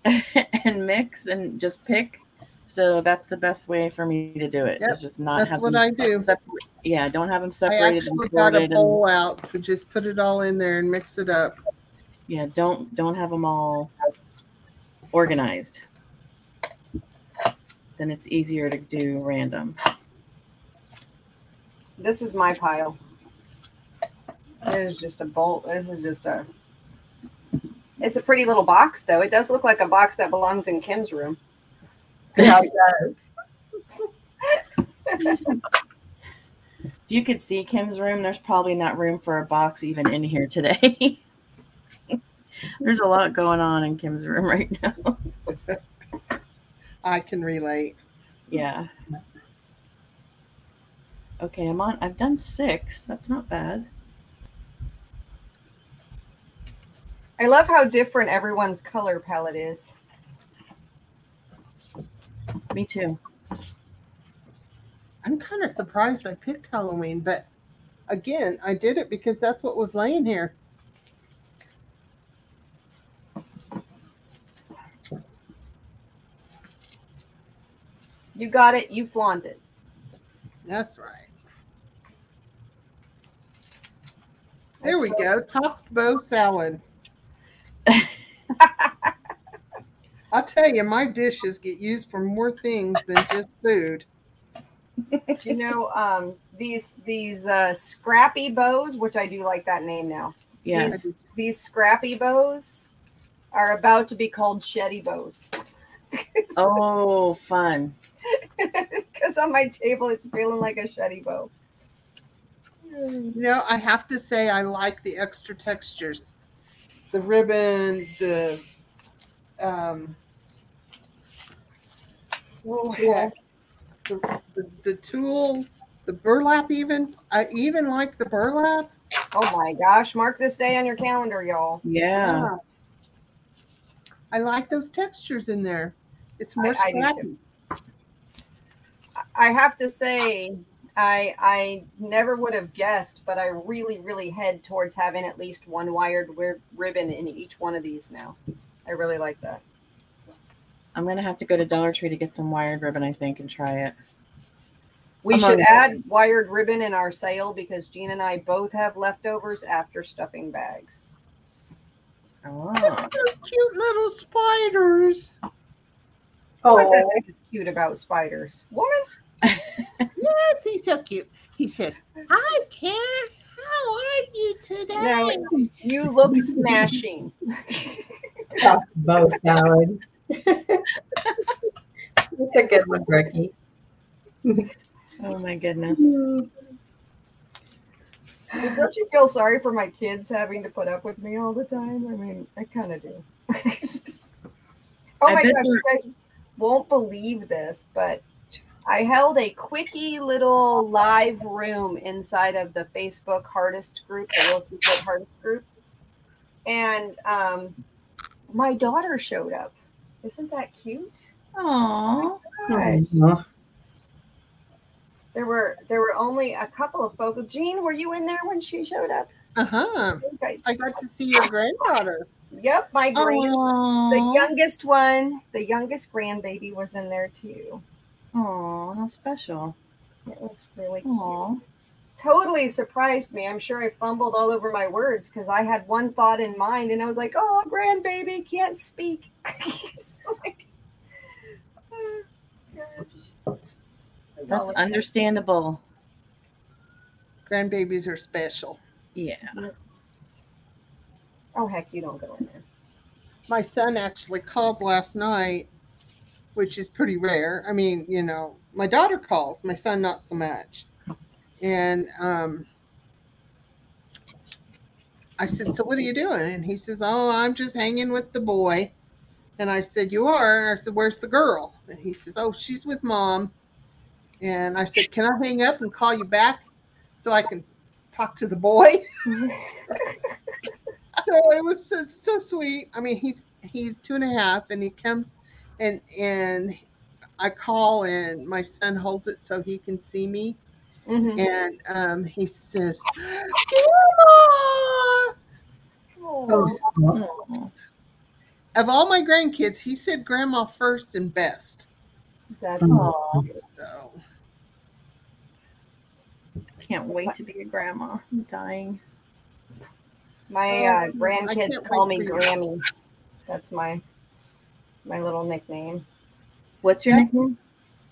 and mix and just pick. So that's the best way for me to do it. Yep, just not That's have what them I do. separ- yeah, don't have them I separated and actually got a sorted. And, bowl out to just put it all in there and mix it up. yeah, don't don't have them all organized. Then it's easier to do random. This is my pile. It is just a bolt. This is just a. It's a pretty little box, though. It does look like a box that belongs in Kim's room. Yeah. If you could see Kim's room, there's probably not room for a box even in here today. there's a lot going on in Kim's room right now. I can relate. Yeah. Okay, I'm on. I've done six. That's not bad. I love how different everyone's color palette is. Me too. I'm kind of surprised I picked Halloween, but again, I did it because that's what was laying here. You got it. You flaunt it. That's right. There we go. Tossed bow salad. I'll tell you, my dishes get used for more things than just food. you know um, these these uh, scrappy bows, which I do like that name now. Yes. These, these scrappy bows are about to be called shetty bows. Oh, fun. Because on my table, it's feeling like a shetty bow. You know, I have to say I like the extra textures. The ribbon, the um oh heck. The, the, the tulle, the burlap even. I even like the burlap. Oh my gosh! Mark this day on your calendar, y'all. Yeah. I like those textures in there. It's more I- I do scrappy. too. I have to say, I I never would have guessed, but I really really head towards having at least one wired wi- ribbon in each one of these now. I really like that. I'm gonna have to go to Dollar Tree to get some wired ribbon, I think, and try it. We I'm should on- add wired ribbon in our sale because Jean and I both have leftovers after stuffing bags. Oh. Cute little spiders. What the Oh, heck is cute about spiders? Woman, Yes, he's so cute. He says, "Hi, Ken. How are you today?" No. you look smashing. tossed bow. That's a good one, Ricky. Oh my goodness. Don't you feel sorry for my kids having to put up with me all the time? I mean, I kind of do. Just- oh I my gosh, you guys won't believe this, but I held a quickie little live room inside of the Facebook hardest group, the Real Secret hardest group. And um, my daughter showed up. Isn't that cute? Oh. Aw. There were there were only a couple of folks. Jean, were you in there when she showed up? Uh huh. Okay. I got to see your granddaughter. Yep, my grand the Oh. youngest one, the youngest grandbaby was in there too. Oh, how special. It was really cute. Aw. Totally surprised me. I'm sure I fumbled all over my words because I had one thought in mind and I was like, oh, grandbaby can't speak. It's like, oh, gosh. That's exciting. understandable. Grandbabies are special. Yeah. Oh, heck, you don't go in there. My son actually called last night, which is pretty rare. I mean, you know, my daughter calls, my son not so much. And um, I said, So what are you doing? And he says, Oh, I'm just hanging with the boy. And I said, You are? And I said, Where's the girl? And he says, Oh, she's with mom. And I said, Can I hang up and call you back so I can talk to the boy? so it was so, so sweet. I mean, he's he's two and a half, and he comes and and I call and my son holds it so he can see me, Mhm. and um, he says, "Grandma." Oh, Oh, Of all my grandkids, he said grandma first and best. That's all. So can't wait to be a grandma. I'm dying. my Oh, uh, grandkids call me. Grammy. That's my my little nickname. What's your Yeah. nickname?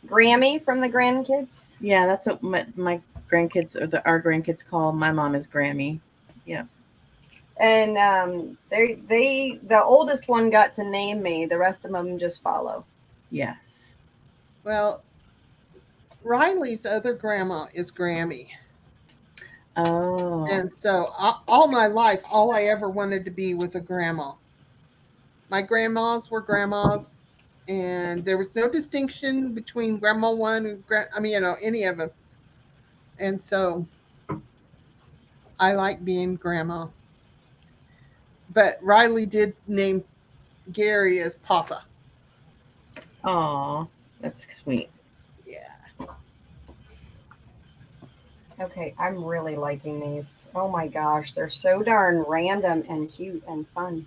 Grammy from the grandkids. Yeah, that's what my, my grandkids or the, our grandkids call my mom is Grammy. Yeah. And um, they they the oldest one got to name me. The rest of them just follow. Yes. well, Riley's other grandma is Grammy. Oh. And so I, all my life, all I ever wanted to be was a grandma. My grandmas were grandmas, and there was no distinction between grandma one and gra- I mean, you know, any of them. And so I like being grandma. But Riley did name Gary as Papa. Aw, that's sweet. Yeah. Okay, I'm really liking these. Oh my gosh, they're so darn random and cute and fun.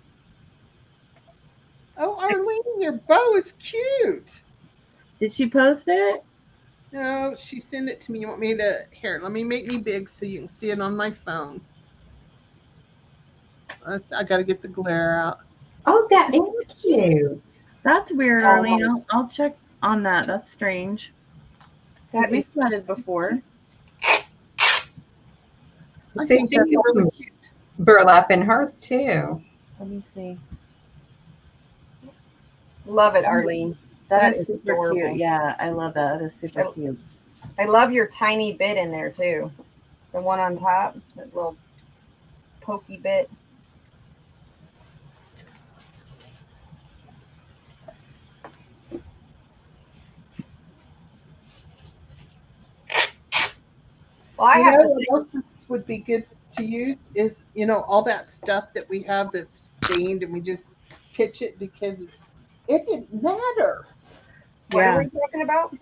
Oh, Arlene, your bow is cute. Did she post it? No, she sent it to me. You want me to here? Let me make me big so you can see it on my phone. I got to get the glare out. oh, that is cute. That's weird, Oh, Arlene. my- I'll, I'll check on that. That's strange. That we is saw it before. I See, think she really cute. burlap in hers too. Let me see. Love it, Arlene. that That is, is super adorable. cute. Yeah, I love that. That is super Oh. cute. I love your tiny bit in there too. The one on top, that little pokey bit. Well, I you have know to say, what else would be good to use is you know all that stuff that we have that's stained and we just pitch it because it's it didn't matter. what Yeah. are we talking about?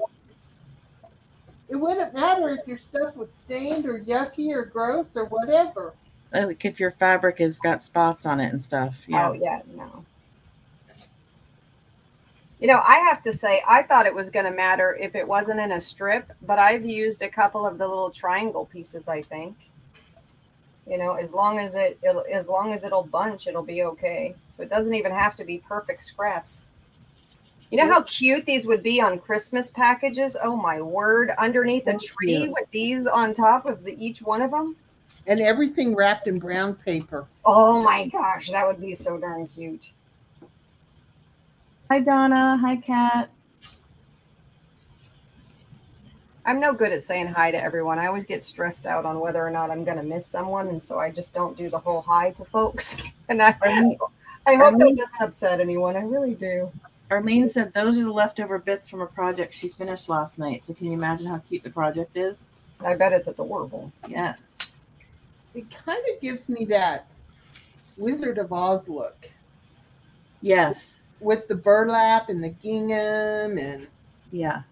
It wouldn't matter if your stuff was stained or yucky or gross or whatever. Like if your fabric has got spots on it and stuff. Yeah. Oh yeah, no. You know, I have to say, I thought it was going to matter if it wasn't in a strip, but I've used a couple of the little triangle pieces. I think, you know, as long as it, it'll, as long as it'll bunch, it'll be okay. So it doesn't even have to be perfect scraps. You know how cute these would be on Christmas packages? Oh my word! Underneath a oh, tree cute. with these on top of the, each one of them. And everything wrapped in brown paper. Oh my gosh, that would be so darn cute. Hi Donna. Hi Kat. I'm no good at saying hi to everyone. I always get stressed out on whether or not I'm going to miss someone, and so I just don't do the whole hi to folks. And I, Arlene- I hope that doesn't upset anyone. I really do. Arlene said those are the leftover bits from a project she finished last night. So can you imagine how cute the project is? I bet it's adorable. Yes. It kind of gives me that Wizard of Oz look Yes. with the burlap and the gingham and Yeah.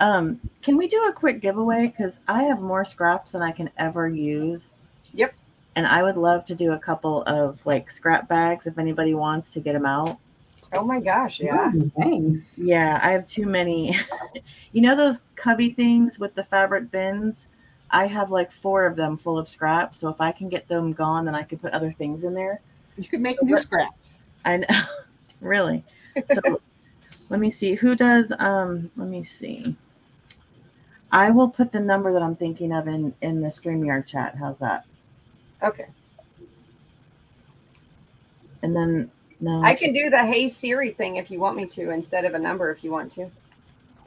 Um, can we do a quick giveaway? Because I have more scraps than I can ever use. Yep. And I would love to do a couple of like scrap bags if anybody wants to get them out. Oh my gosh, yeah. Ooh, thanks. Yeah, I have too many. you know those cubby things with the fabric bins? I have like four of them full of scraps. So if I can get them gone, then I could put other things in there. you could make new scraps. I know, really. So let me see who does. Um, let me see. I will put the number that I'm thinking of in in the Streamyard chat. How's that? Okay. And then no, I can do the Hey Siri thing if you want me to instead of a number if you want to.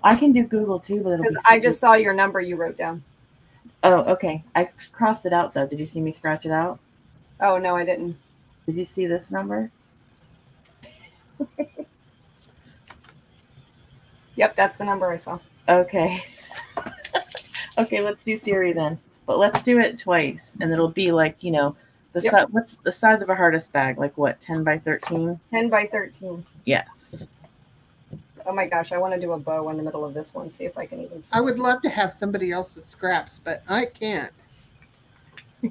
I can do Google too, but it'll be. Because I just saw your number you wrote down. Oh, okay. I crossed it out though. Did you see me scratch it out? Oh, no, I didn't. Did you see this number? Yep, that's the number I saw. Okay. Okay, let's do Siri then. But let's do it twice, and it'll be like you know, the Yep. si- what's the size of a hardest bag? Like what, ten by thirteen? 10 by 13. Yes. Oh my gosh, I want to do a bow in the middle of this one. See if I can even. See. I would love to have somebody else's scraps, but I can't.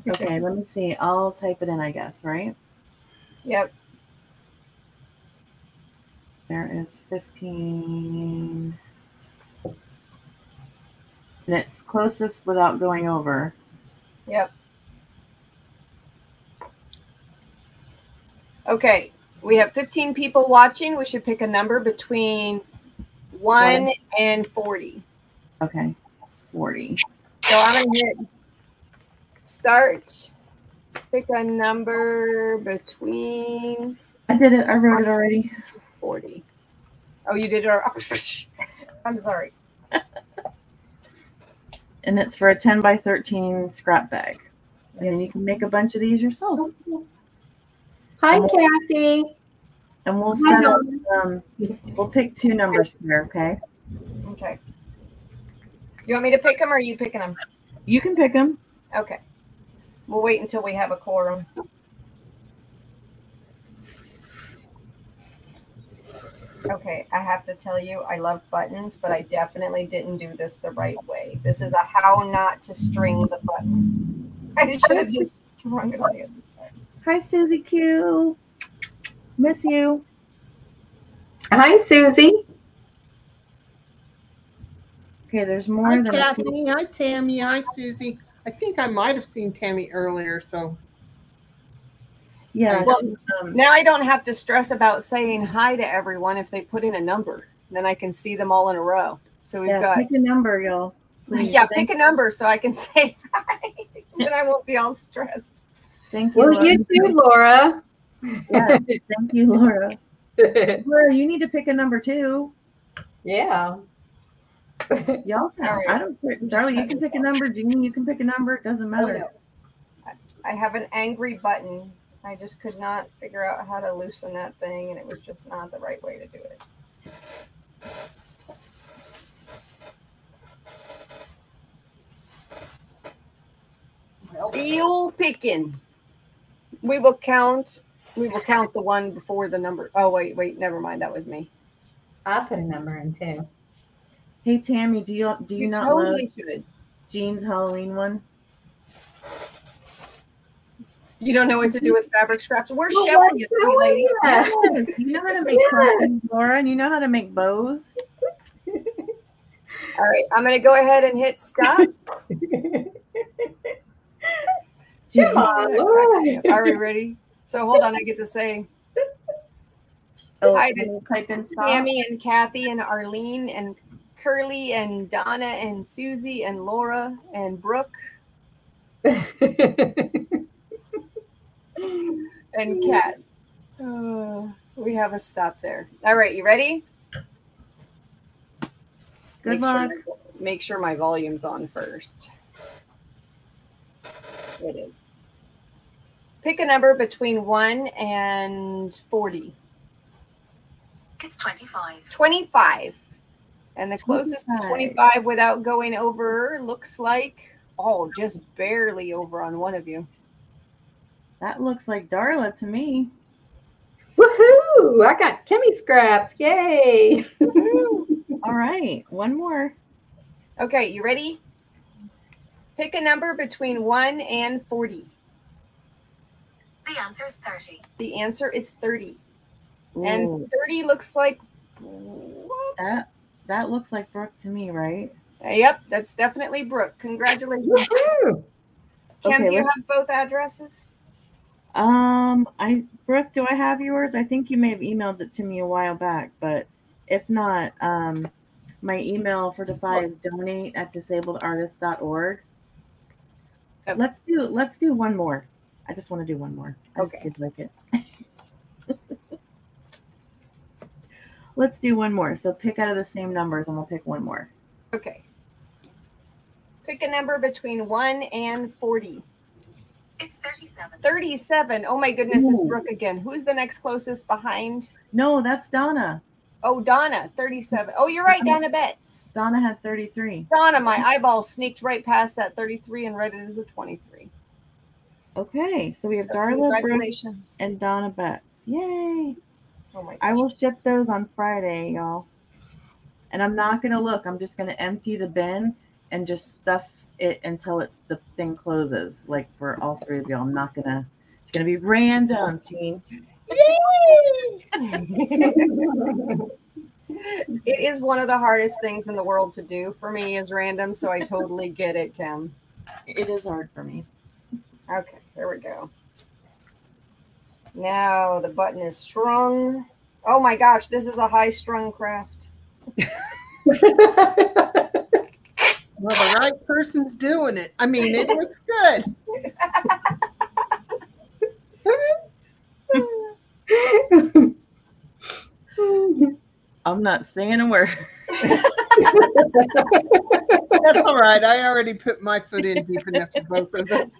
Okay, let me see. I'll type it in, I guess, right? Yep. There is 15. And it's closest without going over. Yep. Okay, we have 15 people watching. We should pick a number between 1 and 40. Okay, 40. So I'm going to hit start. Pick a number between I did it. I wrote it already. 40. Oh, you did it. I'm sorry. And it's for a 10 by 13 scrap bag. And you can make a bunch of these yourself. Hi. Kathy. And we'll Hi, set up, um, we'll pick two numbers here, okay? Okay. You want me to pick them or are you picking them? You can pick them. Okay. We'll wait until we have a quorum. Okay, I have to tell you, I love buttons, but I definitely didn't do this the right way. This is a how not to string the button. I should have just strung it on the other side. Hi, Susie Q. Miss you. Hi, Susie. Okay, there's more Hi, than. Kathy. Hi, Tammy. Hi, Susie. I think I might have seen Tammy earlier, so Yeah. Well, um, Now I don't have to stress about saying hi to everyone if they put in a number. Then I can see them all in a row. So we've yeah, got pick a number, y'all. Please. yeah, Thank, pick a number so I can say hi. then I won't be all stressed. thank you. Well, Laura. you too, Laura. Yeah, thank you, Laura. Laura, you need to pick a number too. yeah. Y'all can. All right. I don't care. Darling, you can pick a number. Jean, you can pick a number. It doesn't Oh, matter. no. I- I have an angry button. I just could not figure out how to loosen that thing, and it was just not the right way to do it. Steel picking. We will count. We will count the one before the number. Oh wait, wait, never mind. That was me. I put a number in too. Hey Tammy, do you do you, You not totally love should. Jean's Halloween one? You don't know what to do with fabric scraps. We're oh Well, showing you, lady. Yeah. Yes, you know how to make Laura, and you know how to make bows. All right, I'm going to go ahead and hit stop. Come on, Are we ready? So hold on, I get to say oh, Hi, you type in? Tammy and Kathy and Arlene and Curly and Donna and Susie and Laura and Brooke and cat. Uh, we have a stop there. All right, you ready? Good make sure luck. my- make sure my volume's on first. It is. Pick a number between 1 and 40. It's 25. 25. And the It's closest to 25. 25 without going over looks like, oh, just barely over on one of you. That looks like Darla to me. Woohoo! I got Kimmy scraps. Yay! All right, one more. Okay, you ready? Pick a number between 1 and 40. The answer is 30. The answer is 30. And 30 looks like. that that looks like Brooke to me, right? Yep, that's definitely Brooke. Congratulations. Woohoo! Kim, Okay, do you have both addresses? Um, I Brooke, do I have yours? I think you may have emailed it to me a while back, but if not, um, my email for dAFi is donate at disabledartist.org. Okay. Let's do let's do one more. I just want to do one more. I just Okay. feel like it. let's do one more. So pick out of the same numbers and we'll pick one more. Okay. Pick a number between 1 and 40. It's 37. 37. Oh my goodness, it's Brooke again. Who's the next closest behind? No, that's Donna. Oh, Donna, 37. Oh, you're right, Donna Betts. Donna had 33. Donna, my eyeball sneaked right past that 33 and read it as a 23. Okay, so we have So Darla, Brooke, and Donna Betts. Yay! oh my I will ship those on Friday, y'all. and I'm not gonna look. I'm just gonna empty the bin and just stuff it until it's the thing closes. Like for all three of y'all, I'm not gonna. It's gonna be random, Jean. It is one of the hardest things in the world to do for me is random, so I totally get it, Kim. It is hard for me. Okay, there we go. Now the button is strung. Oh my gosh, this is a high strung craft. Well, the right person's doing it. I mean, it looks good. I'm not saying a word. That's all right. I already put my foot in deep enough for both of us.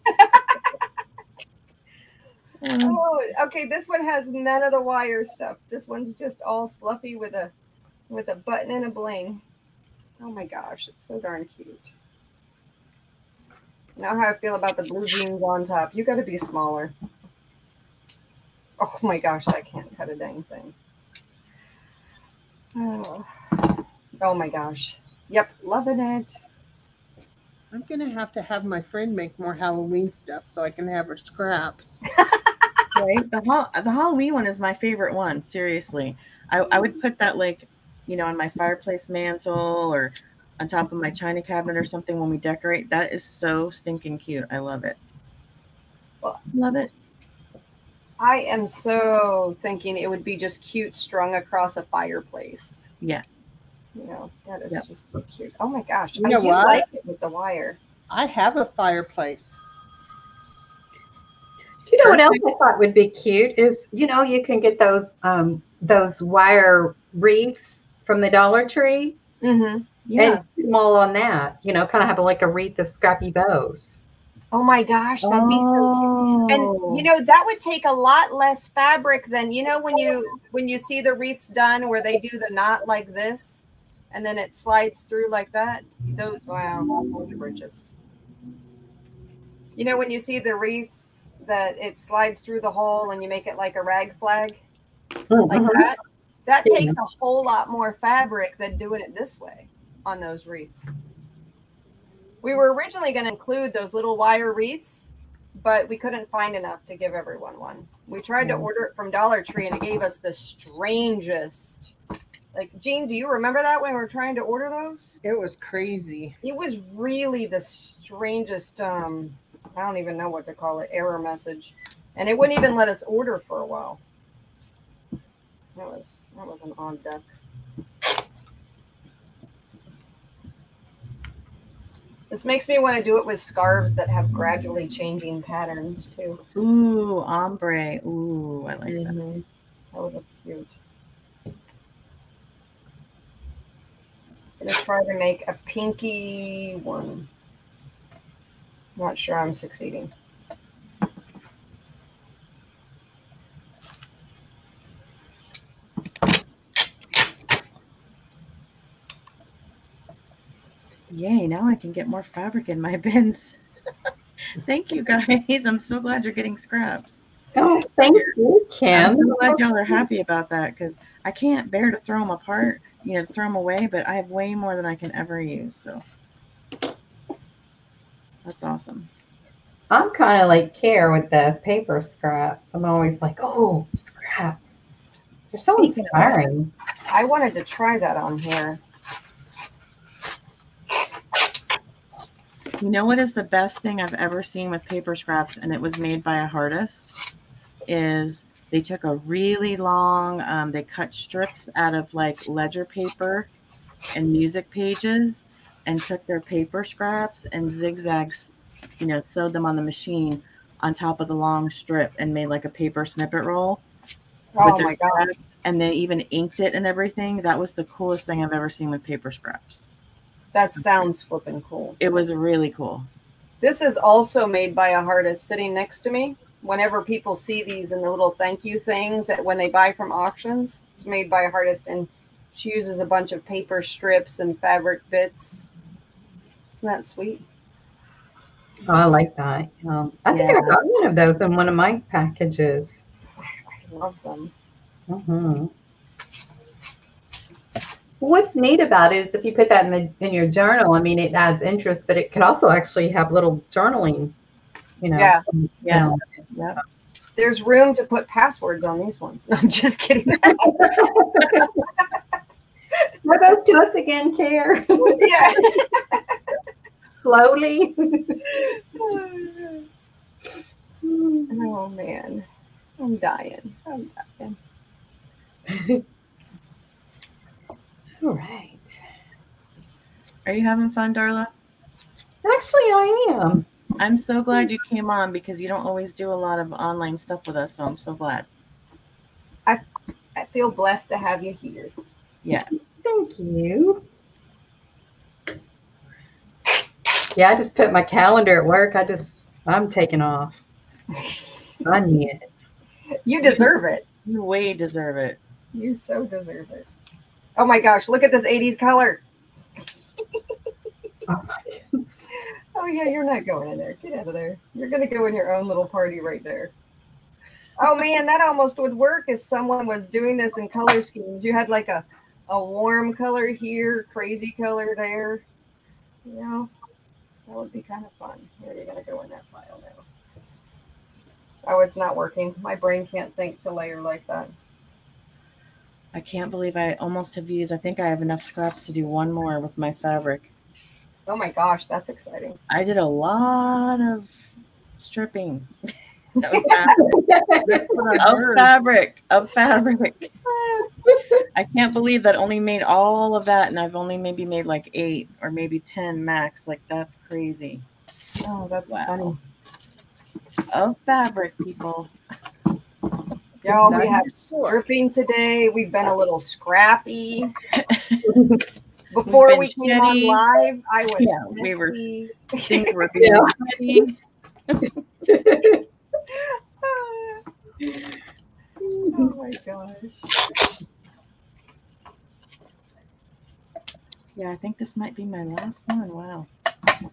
Oh, okay. This one has none of the wire stuff. This one's just all fluffy with a with a button and a bling. Oh my gosh, it's so darn cute. Now how I feel about the blue jeans on top. You got to be smaller. Oh my gosh, I can't cut a dang thing. Oh. oh my gosh. Yep, loving it. I'm gonna have to have my friend make more Halloween stuff so I can have her scraps. right? The hol- the Halloween one is my favorite one. Seriously, I, I would put that like, you know, on my fireplace mantle or on top of my china cabinet or something when we decorate. That is so stinking cute. I love it. Well- love it. I am so thinking it would be just cute strung across a fireplace. Yeah. You know, that is Yep. just so cute. Oh my gosh. You I know do what? like it with the wire. I have a fireplace. Do you know what else I thought would be cute is you know you can get those um those wire wreaths from the Dollar Tree Mm-hmm. Yeah. and put them all on that. You know, kind of have like a wreath of scrappy bows. Oh my gosh, that'd be so cute. And Oh. you know that would take a lot less fabric than you know when you when you see the wreaths done where they do the knot like this and then it slides through like that. Those wow, those are just. You know when you see the wreaths that it slides through the hole and you make it like a rag flag like Mhm. that. That Yeah. takes a whole lot more fabric than doing it this way on those wreaths. We were originally going to include those little wire wreaths, but we couldn't find enough to give everyone one. We tried to order it from Dollar Tree and it gave us the strangest. Like, Jean, do you remember that when we were trying to order those? It was crazy. It was really the strangest, um, I don't even know what to call it, error message. And it wouldn't even let us order for a while. That was that was an odd duck. This makes me want to do it with scarves that have gradually changing patterns too. Ooh, ombre. Ooh, I like that. Mhm. That would look cute. Gonna try to make a pinky one. Not sure I'm succeeding. Yay, now I can get more fabric in my bins. Thank you guys. I'm so glad you're getting scraps. Oh, thank you, I'm so glad y'all are happy about that because I can't bear to throw them apart, you know, throw them away, but I have way more than I can ever use. So that's awesome. I'm kind of like Care with the paper scraps. I'm always like, oh, scraps. They're so Speaking that, inspiring. I wanted to try that on here. You know what is the best thing I've ever seen with paper scraps, and it was made by a artist? Is they took a really long, um, they cut strips out of like ledger paper and music pages, and took their paper scraps and zigzags, you know, sewed them on the machine on top of the long strip and made like a paper snippet roll Oh my god. scraps, and they even inked it and everything. That was the coolest thing I've ever seen with paper scraps. That sounds flipping cool. It was really cool. This is also made by a artist sitting next to me. Whenever people see these in the little thank you things that when they buy from auctions, it's made by a artist and she uses a bunch of paper strips and fabric bits. Isn't that sweet? Oh, I like that. Um, I think Yeah. I got one of those in one of my packages. I love them. hmm What's neat about it is if you put that in the in your journal, I mean, it adds interest, but it could also actually have little journaling. You know. Yeah. Yeah. um, There's room to put passwords on these ones. No, I'm just kidding. Are those to us again, Care? yeah. Slowly. oh man, I'm dying. I'm dying. All right. Are you having fun, Darla? Actually, I am. I'm so glad you came on because you don't always do a lot of online stuff with us. So I'm so glad. I I feel blessed to have you here. Yeah. Thank you. Yeah, I just put my calendar at work. I just, I'm taking off. I need it. You deserve it. You way deserve it. You so deserve it. Oh my gosh, look at this 80s color. Oh yeah, you're not going in there. Get out of there. You're gonna go in your own little party right there. Oh man, that almost would work if someone was doing this in color schemes. You had like a, a warm color here, crazy color there. You know, that would be kind of fun. Here, you're gonna go in that file now. Oh, it's not working. My brain can't think to layer like that. I can't believe I almost have used. I think I have enough scraps to do one more with my fabric. Oh my gosh, that's exciting. I did a lot of stripping of fabric, of fabric. I can't believe that only made all of that, and I've only maybe made like eight or maybe ten max. Like that's crazy. Oh, that's Wow. funny. Of fabric, people. Y'all, we That's have sure. stripping today. We've been a little scrappy. Before we came on live, I was Yeah, we were- Things were being ready. oh my gosh. Yeah, I think this might be my last one. Wow,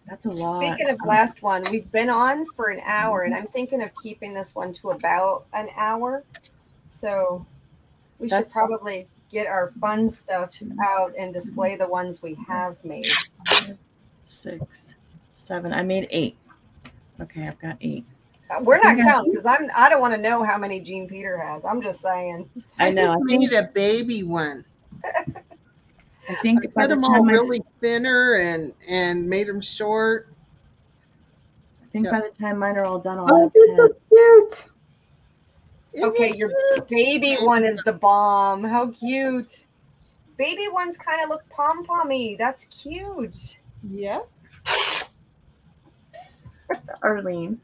that's a lot. Speaking of last one, we've been on for an hour, and I'm thinking of keeping this one to about an hour. So we should probably get our fun stuff out and display the ones we have made. six, seven. I made eight. Okay, I've got eight. Uh, We're not counting because I'm. I don't want to know how many Jean Peter has. I'm just saying. I know. I just think. made a baby one. I think I by cut the them all time I, s- really thinner and and made them short. I think Yeah. by the time mine are all done, I'll Oh, have they're ten. so cute. Okay, your baby one is the bomb. How cute. Baby ones kind of look pom pommy. That's cute. Yep. Arlene.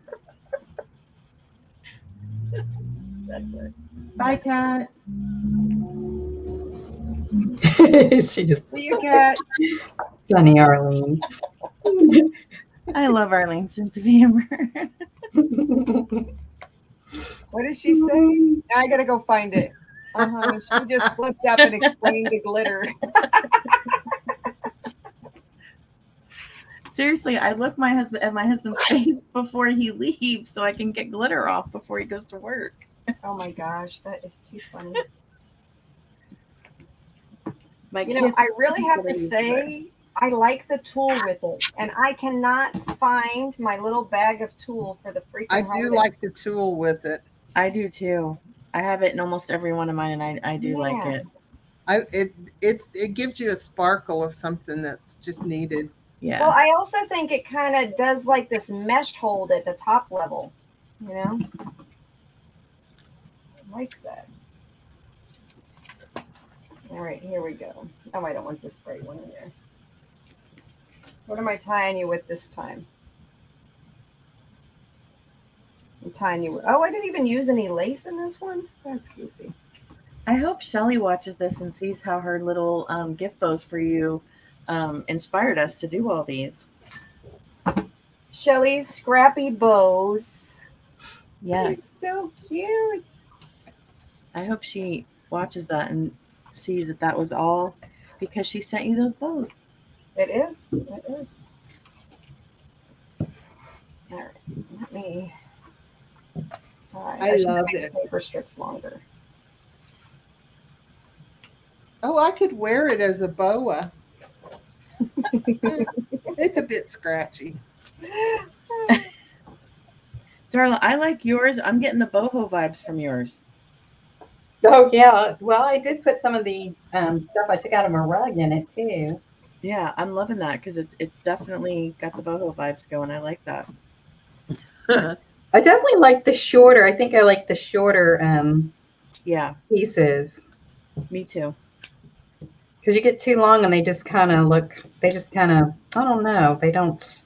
That's it. Bye, cat. she just See you, cat. funny Arlene. I love Arlene's sense of humor. What did she say? Now I gotta go find it. Uh-huh. She just flipped up and explained the glitter. Seriously, I look my husband at my husband's face before he leaves so I can get glitter off before he goes to work. Oh my gosh, that is too funny. My You know, I really have to Glitter. say, I like the tulle with it, and I cannot find my little bag of tulle for the freaking. I do holidays. like the tulle with it. I do too. I have it in almost every one of mine, and I, I do like it. I it it it gives you a sparkle of something that's just needed. Yeah. Well, I also think it kind of does like this mesh hold at the top level, you know? I like that. All right, here we go. Oh, I don't want this bright one in there. What am I tying you with this time? I'm tying you with, oh, I didn't even use any lace in this one? That's goofy. I hope Shelly watches this and sees how her little um, gift bows for you um, inspired us to do all these. Shelly's scrappy bows. They're so cute. I hope she watches that and sees that that was all because she sent you those bows. It is. It is. All right. Let me. All right, I should love it. the Paper strips longer. Oh, I could wear it as a boa. it's a bit scratchy. Darla, I like yours. I'm getting the boho vibes from yours. Oh yeah. Well, I did put some of the um, stuff I took out of my rug in it too. Yeah, I'm loving that because it's it's definitely got the boho vibes going. I like that. I definitely like the shorter. I think I like the shorter um, Yeah, pieces me too. because you get too long and they just kind of look. They just kind of. I don't know. They don't.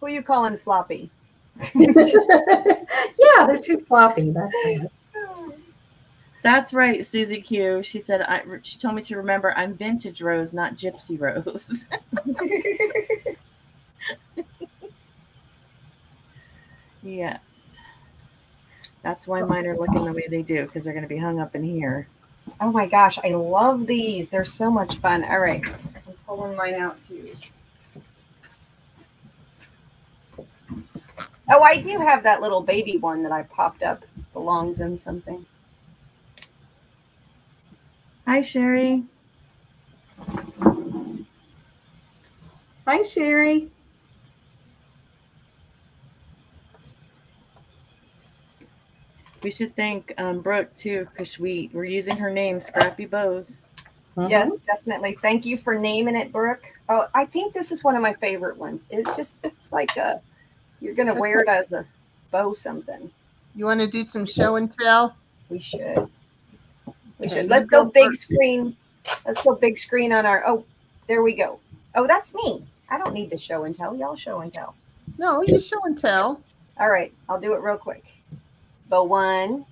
Who you calling floppy? yeah, they're too floppy. That's it. That's right, Susie Q. She said I. She told me to remember I'm vintage Rose, not Gypsy Rose. yes, that's why mine are looking the way they do because they're going to be hung up in here. Oh my gosh, I love these. They're so much fun. All right, I'm pulling mine out too. Oh, I do have that little baby one that I popped up. Belongs in something. Hi, Sherry. Hi, Sherry. We should thank um, Brooke too because we we're using her name, Scrappy Bows. Mhm. Yes, definitely. Thank you for naming it, Brooke. Oh, I think this is one of my favorite ones. It just it's like a you're gonna wear it as a bow something. You want to do some show and tell? We should. We should. Let's go go big screen. Let's go big screen on our. Oh, there we go. Oh, that's me. I don't need to show and tell. Y'all show and tell. No, you show and tell. All right, I'll do it real quick. Bow one.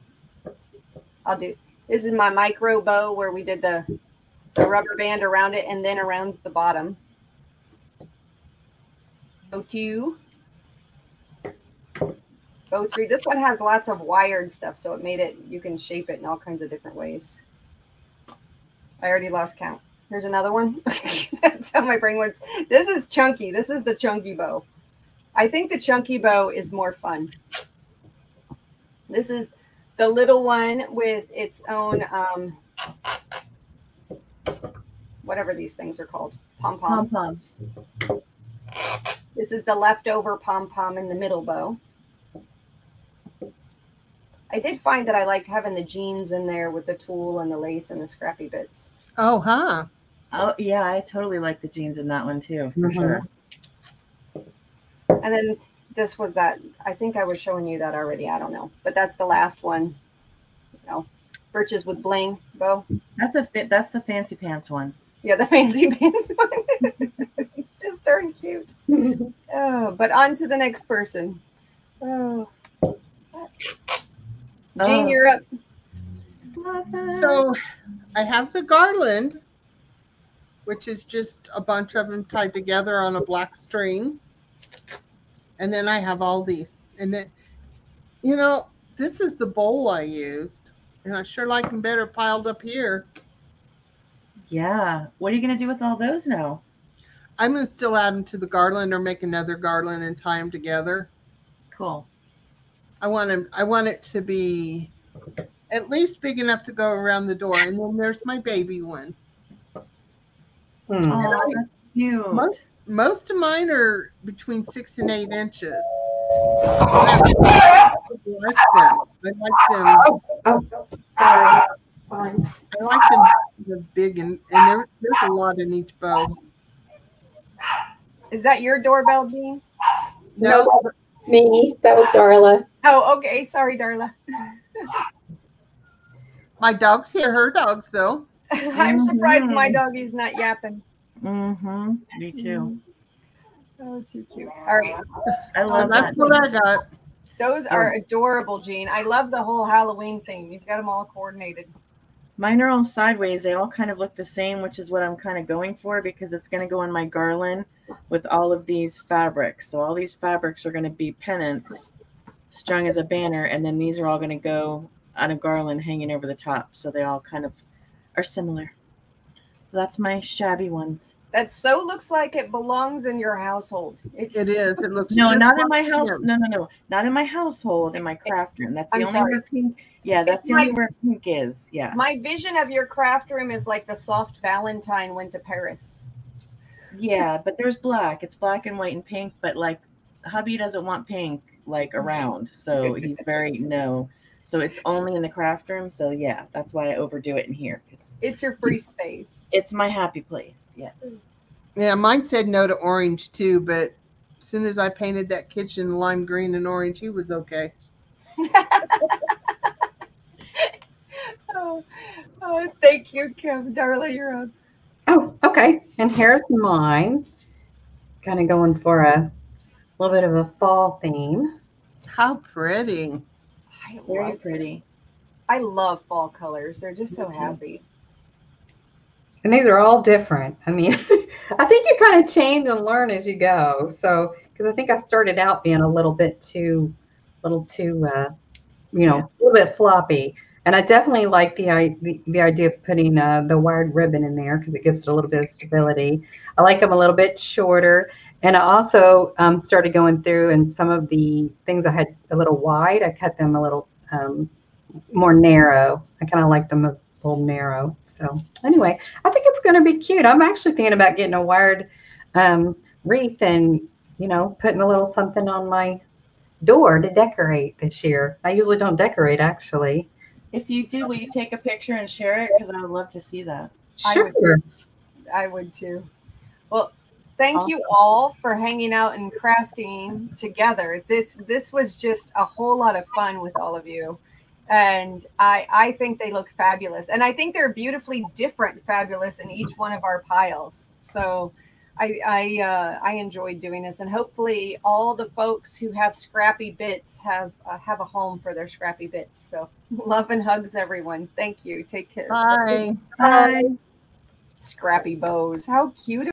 I'll do. This is my micro bow where we did the the rubber band around it and then around the bottom. Bow two. Bow three. This one has lots of wired stuff, so it made it. You can shape it in all kinds of different ways. I already lost count. Here's another one. That's how my brain works. This is chunky. This is the chunky bow. I think the chunky bow is more fun. This is the little one with its own um whatever these things are called. Pom Pom poms. poms. This is the leftover pom pom in the middle bow. I did find that I liked having the jeans in there with the tulle and the lace and the scrappy bits. Oh, huh. Oh yeah, I totally like the jeans in that one too, for Mhm. sure. And then this was that I think I was showing you that already. I don't know. But that's the last one. You know, birches with bling bow. That's a fit. That's the fancy pants one. Yeah, the fancy pants one. it's just darn cute. Oh, but on to the next person. Oh. Jean, Oh. you're up. So I have the garland, which is just a bunch of them tied together on a black string. And then I have all these. And then, you know, this is the bowl I used. And I sure like them better piled up here. Yeah. What are you gonna do with all those now? I'm going to still add them to the garland or make another garland and tie them together. Cool. I want them, I want it to be at least big enough to go around the door. And then there's my baby one. Hmm. Oh, that's cute. Most, most of mine are between six and eight inches. I like them. I like them. Oh, sorry. Sorry. I like them. They're big and, and there, there's a lot in each bow. Is that your doorbell, Jean? No, Me. That was Darla. Oh, okay. Sorry, Darla. my dogs hear her dogs though. I'm surprised my Mhm. doggy's not yapping. Mm-hmm. Me too. Oh, too cute. All right. I So love that. that's what I got. Those are adorable, Jean. I love the whole Halloween thing. You've got them all coordinated. Mine are all sideways. They all kind of look the same, which is what I'm kind of going for because it's going to go in my garland with all of these fabrics. So all these fabrics are going to be pennants strung as a banner, and then these are all going to go on a garland hanging over the top. So they all kind of are similar. So that's my shabby ones. That so looks like it belongs in your household. It's, It is. It looks No, not in my house. him. No, no, no, not in my household. In my craft room. That's the I'm only sorry. where pink. Yeah, that's It's the only my- where pink is. Yeah. My vision of your craft room is like the soft Valentine went to Paris. Yeah, but there's black. It's black and white and pink, but like hubby doesn't want pink like around. So he's very no. So it's only in the craft room. So yeah, that's why I overdo it in here because It's your free space. it's my happy place. Yes. Yeah, mine said no to orange too, but as soon as I painted that kitchen lime green and orange, he was okay. oh, oh, thank you, Kim. Darla, you're up. Oh, okay. And here's mine. Kind of going for a little bit of a fall theme. How pretty. I Very love, pretty. I love fall colors. They're just so happy. And these are all different. I mean, I think you kind of change and learn as you go. So, because I think I started out being a little bit too, a little too, uh, you know, Yeah. a little bit floppy. And I definitely like the, the, the idea of putting uh, the wired ribbon in there because it gives it a little bit of stability. I like them a little bit shorter. And I also um, started going through and some of the things I had a little wide, I cut them a little um, more narrow. I kind of like them a little narrow. So anyway, I think it's going to be cute. I'm actually thinking about getting a wired um, wreath and, you know, putting a little something on my door to decorate this year. I usually don't decorate actually. If you do, will you take a picture and share it? Because I would love to see that. I Sure. would- I would too. Well, thank you all for hanging out and crafting together. This this was just a whole lot of fun with all of you. And I I think they look fabulous. And I think they're beautifully different fabulous in each one of our piles. So I I uh, I enjoyed doing this and hopefully all the folks who have scrappy bits have uh, have a home for their scrappy bits. So love and hugs everyone. Thank you. Take care. Bye. Bye. Scrappy bows. How cute